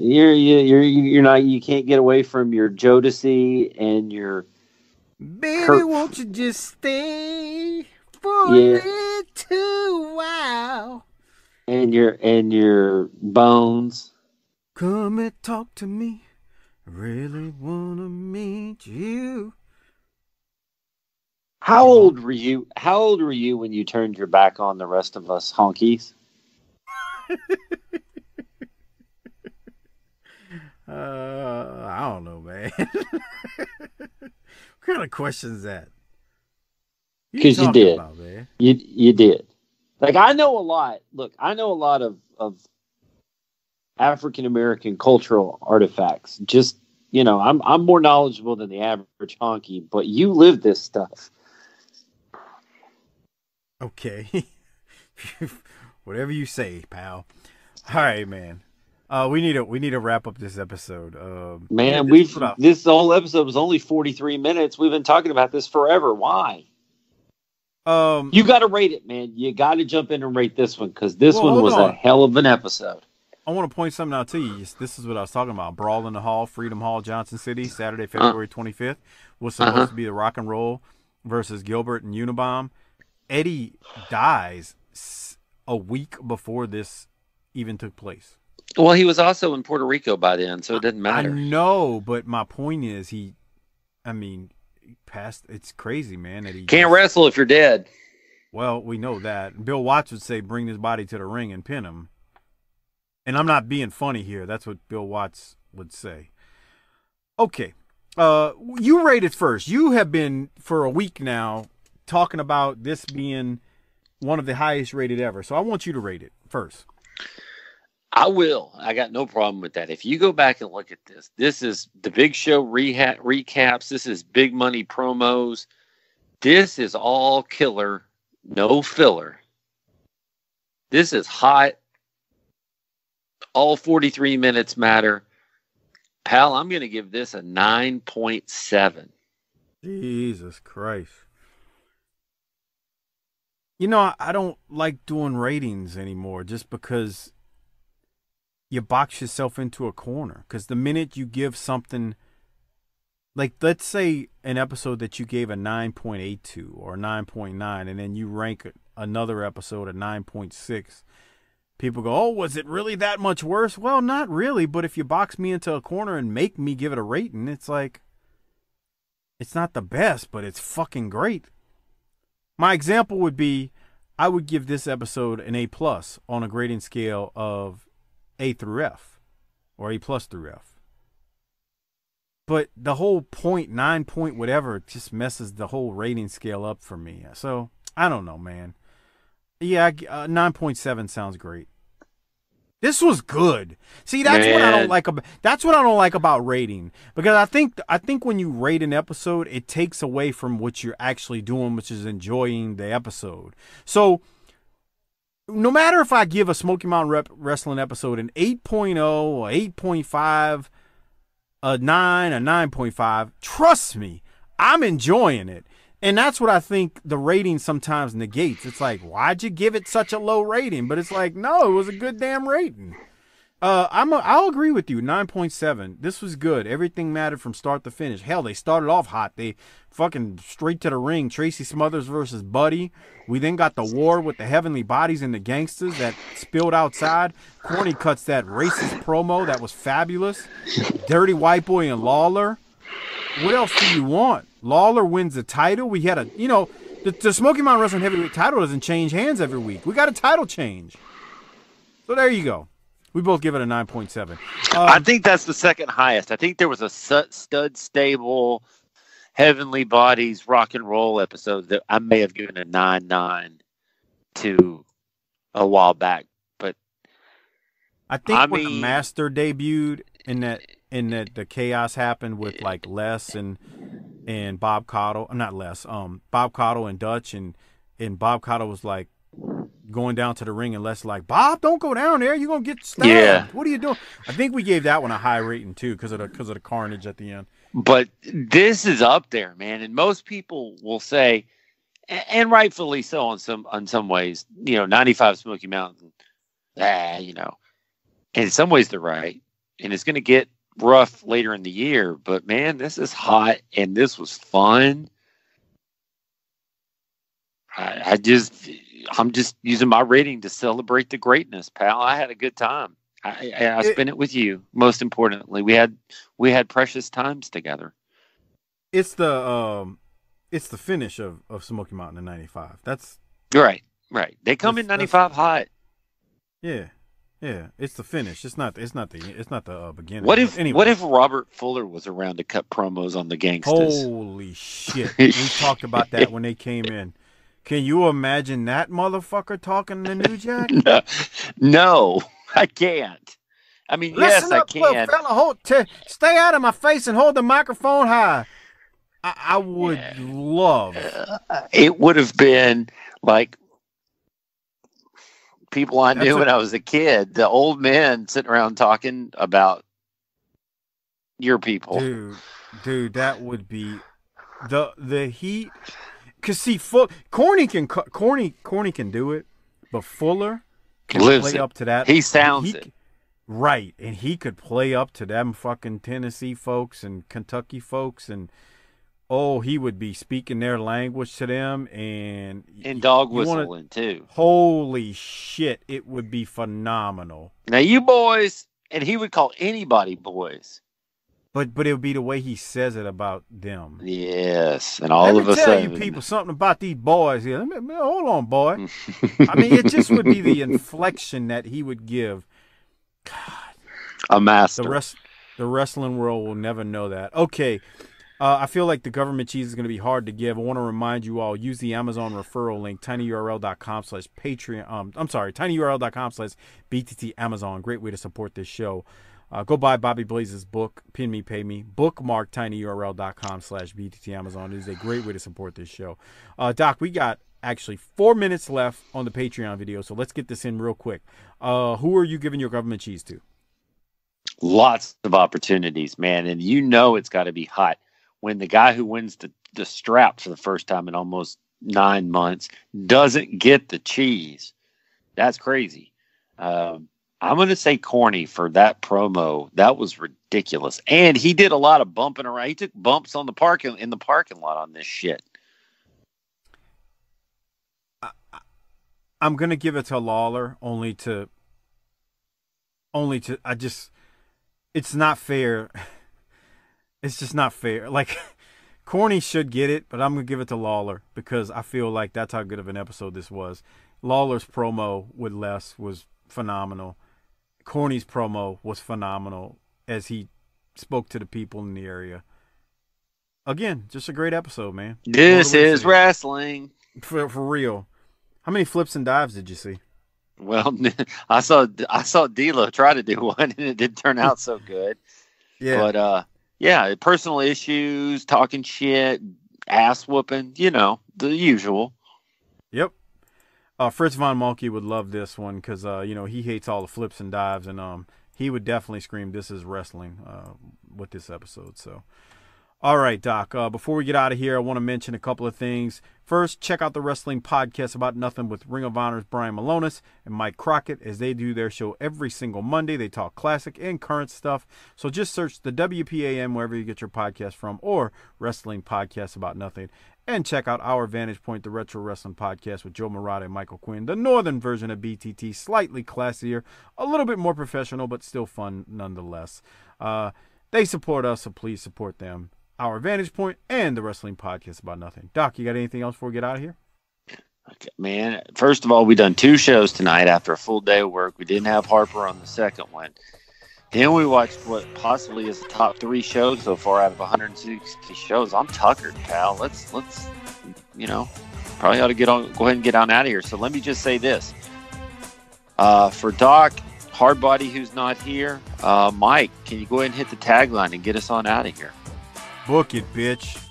You're you- you're you're not you can't get away from your Jodeci and your Baby, Kurt- won't you just stay for Yeah. a little while? and your and your bones. Come and talk to me. Really wanna meet you. How old were you? How old were you when you turned your back on the rest of us honkies? Uh, I don't know, man. what kind of question is that? Because you talking did. about, man? You you did. Like I know a lot. Look, I know a lot of of African American cultural artifacts. Just you know, I'm I'm more knowledgeable than the average honky, but you live this stuff. Okay. Whatever you say, pal. All right, man. Uh, we need to we need to wrap up this episode. Um, Man, this we've is this whole episode was only 43 minutes. We've been talking about this forever. Why? um You got to rate it, man. You got to jump in and rate this one because this Well, one was on. a hell of an episode. I want to point something out to you. This is what I was talking about. Brawl in the Hall, Freedom Hall, Johnson City, Saturday, February 25th. Was supposed Uh-huh. to be the Rock and Roll versus Gilbert and Unabomb. Eddie dies a week before this even took place. Well, he was also in Puerto Rico by then, so it didn't matter. I know, but my point is he, I mean, he passed. It's crazy, man. That he Can't just- wrestle if you're dead. Well, we know that. Bill Watts would say, "Bring his body to the ring and pin him." And I'm not being funny here. That's what Bill Watts would say. Okay, uh, you rated first. You have been for a week now talking about this being one of the highest rated ever. So I want you to rate it first. I will. I got no problem with that. If you go back and look at this, this is the big show reha- recaps. This is big money promos. This is all killer, no filler. This is hot. All 43 minutes matter. Pal, I'm going to give this a 9.7. Jesus Christ. You know, I- I don't like doing ratings anymore just because you box yourself into a corner. Because the minute you give something, like let's say an episode that you gave a 9.82 or 9.9, and then you rank another episode a 9.6, people go, oh, was it really that much worse? Well, not really, but if you box me into a corner and make me give it a rating, it's like, it's not the best, but it's fucking great. My example would be I would give this episode an A plus on a grading scale of A through F or A plus through F. But the whole point, nine point whatever, just messes the whole rating scale up for me. So I don't know, man. Yeah, uh, 9.7 sounds great. This was good. See, that's what I don't like about that's what I don't like about rating because I think I think when you rate an episode, it takes away from what you're actually doing, which is enjoying the episode. So no matter if I give a Smoky Mountain Rep Wrestling episode an 8.0 or 8.5, a 9, a 9.5, trust me, I'm enjoying it. And that's what I think the rating sometimes negates. It's like, why'd you give it such a low rating? But it's like, no, it was a good damn rating. Uh, I'm a, I'll agree with you. Nine point seven. This was good. Everything mattered from start to finish. Hell, they started off hot. They fucking straight to the ring. Tracy Smothers versus Buddy. We then got the war with the Heavenly Bodies and the Gangstas that spilled outside. Corny cuts that racist promo that was fabulous. Dirty White Boy and Lawler. What else do you want? Lawler wins the title. We had a, you know, the, the Smoky Mountain Wrestling Heavyweight title doesn't change hands every week. We got a title change. So there you go. We both give it a nine point seven. I Um, think that's the second highest. I think there was a stud stable, heavenly bodies rock and roll episode that I may have given a nine nine to a while back. But I think I when the Master debuted, in that in that the chaos happened with like Les and and Bob Caudle, not Les, um, Bob Caudle and Dutch, and and Bob Caudle was like going down to the ring, and Les like, Bob, don't go down there, you're gonna get stabbed. Yeah. What are you doing? I think we gave that one a high rating too because of the because of the carnage at the end. but this is up there, man. And most people will say, and rightfully so on some on some ways, you know, ninety five Smoky Mountain, ah, you know. And in some ways they're right. And it's gonna get rough later in the year, but man, this is hot and this was fun. I, I just I'm just using my rating to celebrate the greatness, pal. I had a good time. I, I, I It- spent it with you. Most importantly, we had we had precious times together. It's the um, it's the finish of of Smoky Mountain in '95. That's Right, right. They come in '95 hot. yeah, yeah. It's the finish. It's not. It's not the. It's not the uh, beginning. What if anyway. What if Robert Fuller was around to cut promos on the Gangstas? Holy shit. We talked about that when they came in. Can you imagine that motherfucker talking to New Jack? no, no, I can't. I mean, yes, Listen I up, little can. fella. Hold, t- stay out of my face and hold the microphone high. I, I would love. Uh, it would have been like people I That's knew a- when I was a kid. The old men sitting around talking about your people. Dude, dude, that would be the the heat. Cause see, full Corny can Corny Corny can do it, but Fuller can Lives play it. up to that. He sounds he, it. Right, and he could play up to them fucking Tennessee folks and Kentucky folks, and oh, he would be speaking their language to them, and and dog you wanna- whistling too. Holy shit, it would be phenomenal. Now you boys, and he would call anybody boys. But but it would be the way he says it about them. Yes, and all Let of me a tell sudden, you people something about these boys here. Let me, hold on, boy. I mean, it just would be the inflection that he would give. God, a master. The rest, the wrestling world will never know that. Okay, uh, I feel like the government cheese is going to be hard to give. I want to remind you all: use the Amazon referral link, tinyurl.com/slash Patreon. Um, I'm sorry, tinyurl.com/slash BTT Amazon. Great way to support this show. Uh, go buy Bobby Blaze's book, Pin Me, Pay Me. Bookmark tinyurl.com slash BTT Amazon. It is a great way to support this show. Uh, Doc, we got actually four minutes left on the Patreon video, so let's get this in real quick. Uh, who are you giving your government cheese to? Lots of opportunities, man, and you know it's got to be hot when the guy who wins the the strap for the first time in almost nine months doesn't get the cheese. That's crazy. Um, I'm going to say corny for that promo. That was ridiculous, and he did a lot of bumping around. He took bumps on the parking in the parking lot on this shit. I'm gonna give it to Lawler only to only to I just it's not fair. It's just not fair. Like Corny should get it, but I'm gonna give it to Lawler because I feel like that's how good of an episode this was. Lawler's promo with Les was phenomenal. Corny's promo was phenomenal as he spoke to the people in the area. Again, just a great episode, man. This What do we is say? wrestling. for for real. How many flips and dives did you see? Well, I saw I saw D'Lo try to do one, and it didn't turn out so good. Yeah, but uh, yeah, personal issues, talking shit, ass whooping, you know, the usual. Yep. Uh, Fritz von Mulkey would love this one because uh, you know he hates all the flips and dives, and um, he would definitely scream, "This is wrestling" uh, with this episode. So, all right, Doc. Uh, before we get out of here, I want to mention a couple of things. First, check out the wrestling podcast about nothing with Ring of Honor's Brian Milonas and Mike Crockett as they do their show every single Monday. They talk classic and current stuff. So just search the WPAM wherever you get your podcast from, or Wrestling Podcast About Nothing. And check out our Vantage Point, the Retro Wrestling Podcast with Joe Murata and Michael Quinn, the northern version of BTT, slightly classier, a little bit more professional, but still fun nonetheless. Uh, they support us, so please support them. Our Vantage Point and the Wrestling Podcast About Nothing. Doc, you got anything else before we get out of here? Okay, man. First of all, we done two shows tonight after a full day of work. We didn't have Harper on the second one. Then we watched what possibly is the top three shows so far out of 160 shows. I'm tuckered, pal. Let's let's you know probably ought to get on. Go ahead and get on out of here. So let me just say this: uh, for Doc Hardbody, who's not here, uh, Mike, can you go ahead and hit the tagline and get us on out of here? Book it, bitch.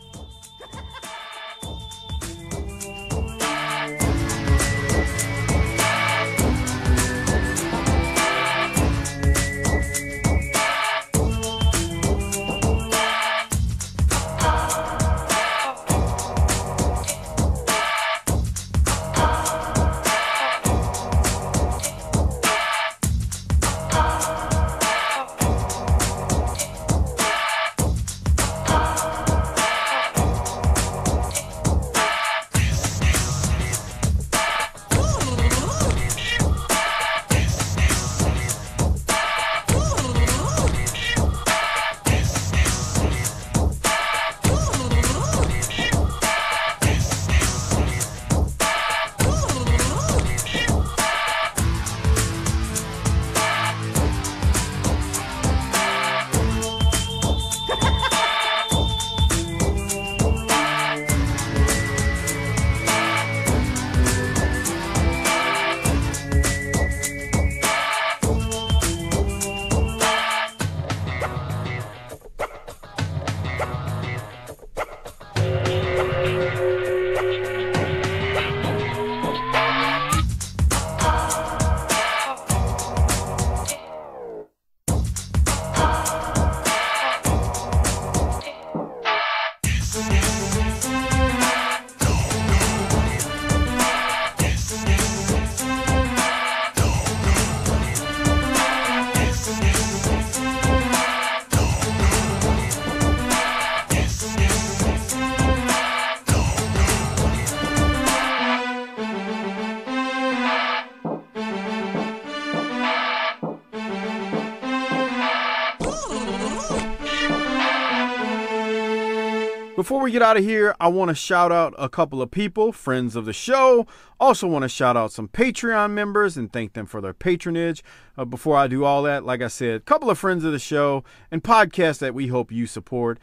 Before we get out of here, I want to shout out a couple of people, friends of the show. Also, want to shout out some Patreon members and thank them for their patronage. Uh, before I do all that, like I said, a couple of friends of the show and podcasts that we hope you support.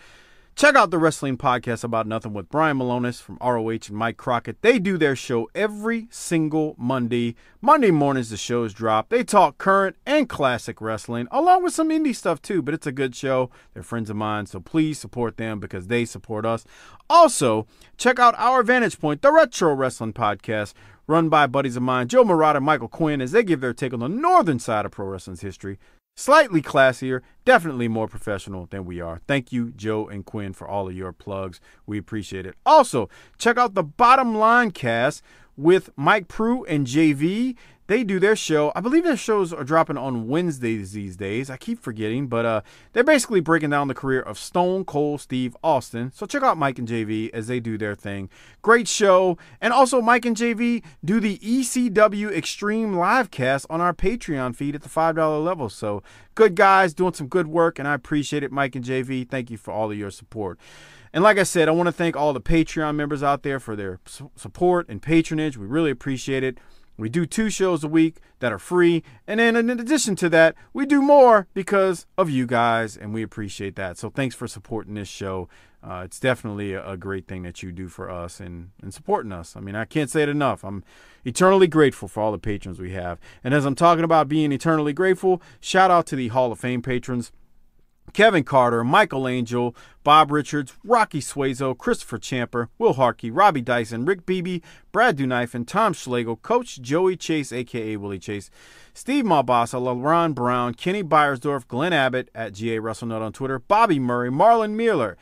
Check out the Wrestling Podcast About Nothing with Brian Milonas from ROH and Mike Crockett. They do their show every single Monday. Monday mornings, the shows drop. They talk current and classic wrestling, along with some indie stuff too, but it's a good show. They're friends of mine, so please support them because they support us. Also, check out Our Vantage Point, the Retro Wrestling Podcast, run by buddies of mine, Joe Murata and Michael Quinn, as they give their take on the northern side of pro wrestling's history. Slightly classier, definitely more professional than we are. Thank you, Joe and Quinn, for all of your plugs. We appreciate it. Also, check out the Bottom Line cast with Mike Prue and JV. They do their show. I believe their shows are dropping on Wednesdays these days. I keep forgetting, but uh, they're basically breaking down the career of Stone Cold Steve Austin. So check out Mike and JV as they do their thing. Great show. And also, Mike and JV do the ECW Extreme live cast on our Patreon feed at the $5 level. So good guys doing some good work, and I appreciate it, Mike and JV. Thank you for all of your support. And like I said, I want to thank all the Patreon members out there for their support and patronage. We really appreciate it. We do two shows a week that are free. And then in addition to that, we do more because of you guys, and we appreciate that. So thanks for supporting this show. Uh, it's definitely a, a, great thing that you do for us and, and supporting us. I mean, I can't say it enough. I'm eternally grateful for all the patrons we have. And as I'm talking about being eternally grateful, shout out to the Hall of Fame patrons. Kevin Carter, Michael Angel, Bob Richards, Rocky Suazo, Christopher Champer, Will Harkey, Robbie Dyson, Rick Beebe, Brad Dunife, and Tom Schlegel, Coach Joey Chase, aka Willie Chase, Steve Malbasa, LaRon Brown, Kenny Byersdorf, Glenn Abbott at GA WrestleNut on Twitter, Bobby Murray, Marlon Mueller,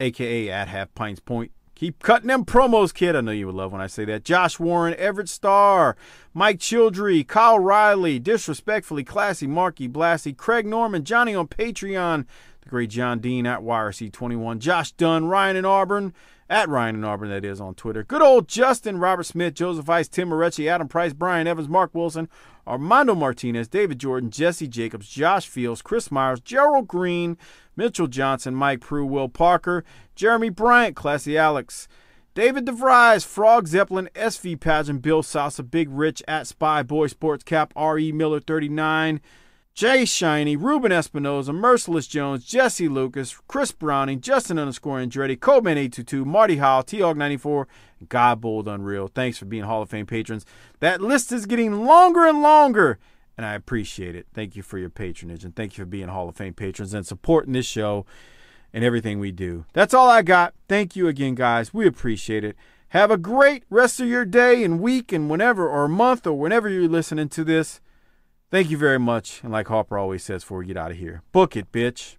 aka at Half Pints Point, Keep cutting them promos, kid. I know you would love when I say that. Josh Warren, Everett Starr, Mike Childry, Kyle Riley, Disrespectfully Classy, Marky Blassie, Craig Norman, Johnny on Patreon, the great John Dean at YRC21, Josh Dunn, Ryan and Auburn, at Ryan and Auburn, that is, on Twitter. Good old Justin, Robert Smith, Joseph Ice, Tim Moretti, Adam Price, Brian Evans, Mark Wilson, Armando Martinez, David Jordan, Jesse Jacobs, Josh Fields, Chris Myers, Gerald Green, Mitchell Johnson, Mike Prue, Will Parker, Jeremy Bryant, Classy Alex, David DeVries, Frog Zeppelin, SV Pageant, Bill Salsa, Big Rich, at Spy Boy Sports Cap, R.E. Miller 39, Jay Shiny, Ruben Espinoza, Merciless Jones, Jesse Lucas, Chris Browning, Justin underscore Andretti, Coleman 822, Marty Howell, T-Hog 94, God Bold Unreal. Thanks for being Hall of Fame patrons. That list is getting longer and longer, and I appreciate it. Thank you for your patronage, and thank you for being Hall of Fame patrons and supporting this show and everything we do. That's all I got. Thank you again, guys. We appreciate it. Have a great rest of your day and week and whenever or month or whenever you're listening to this. Thank you very much. And like Harper always says before we get out of here, book it, bitch.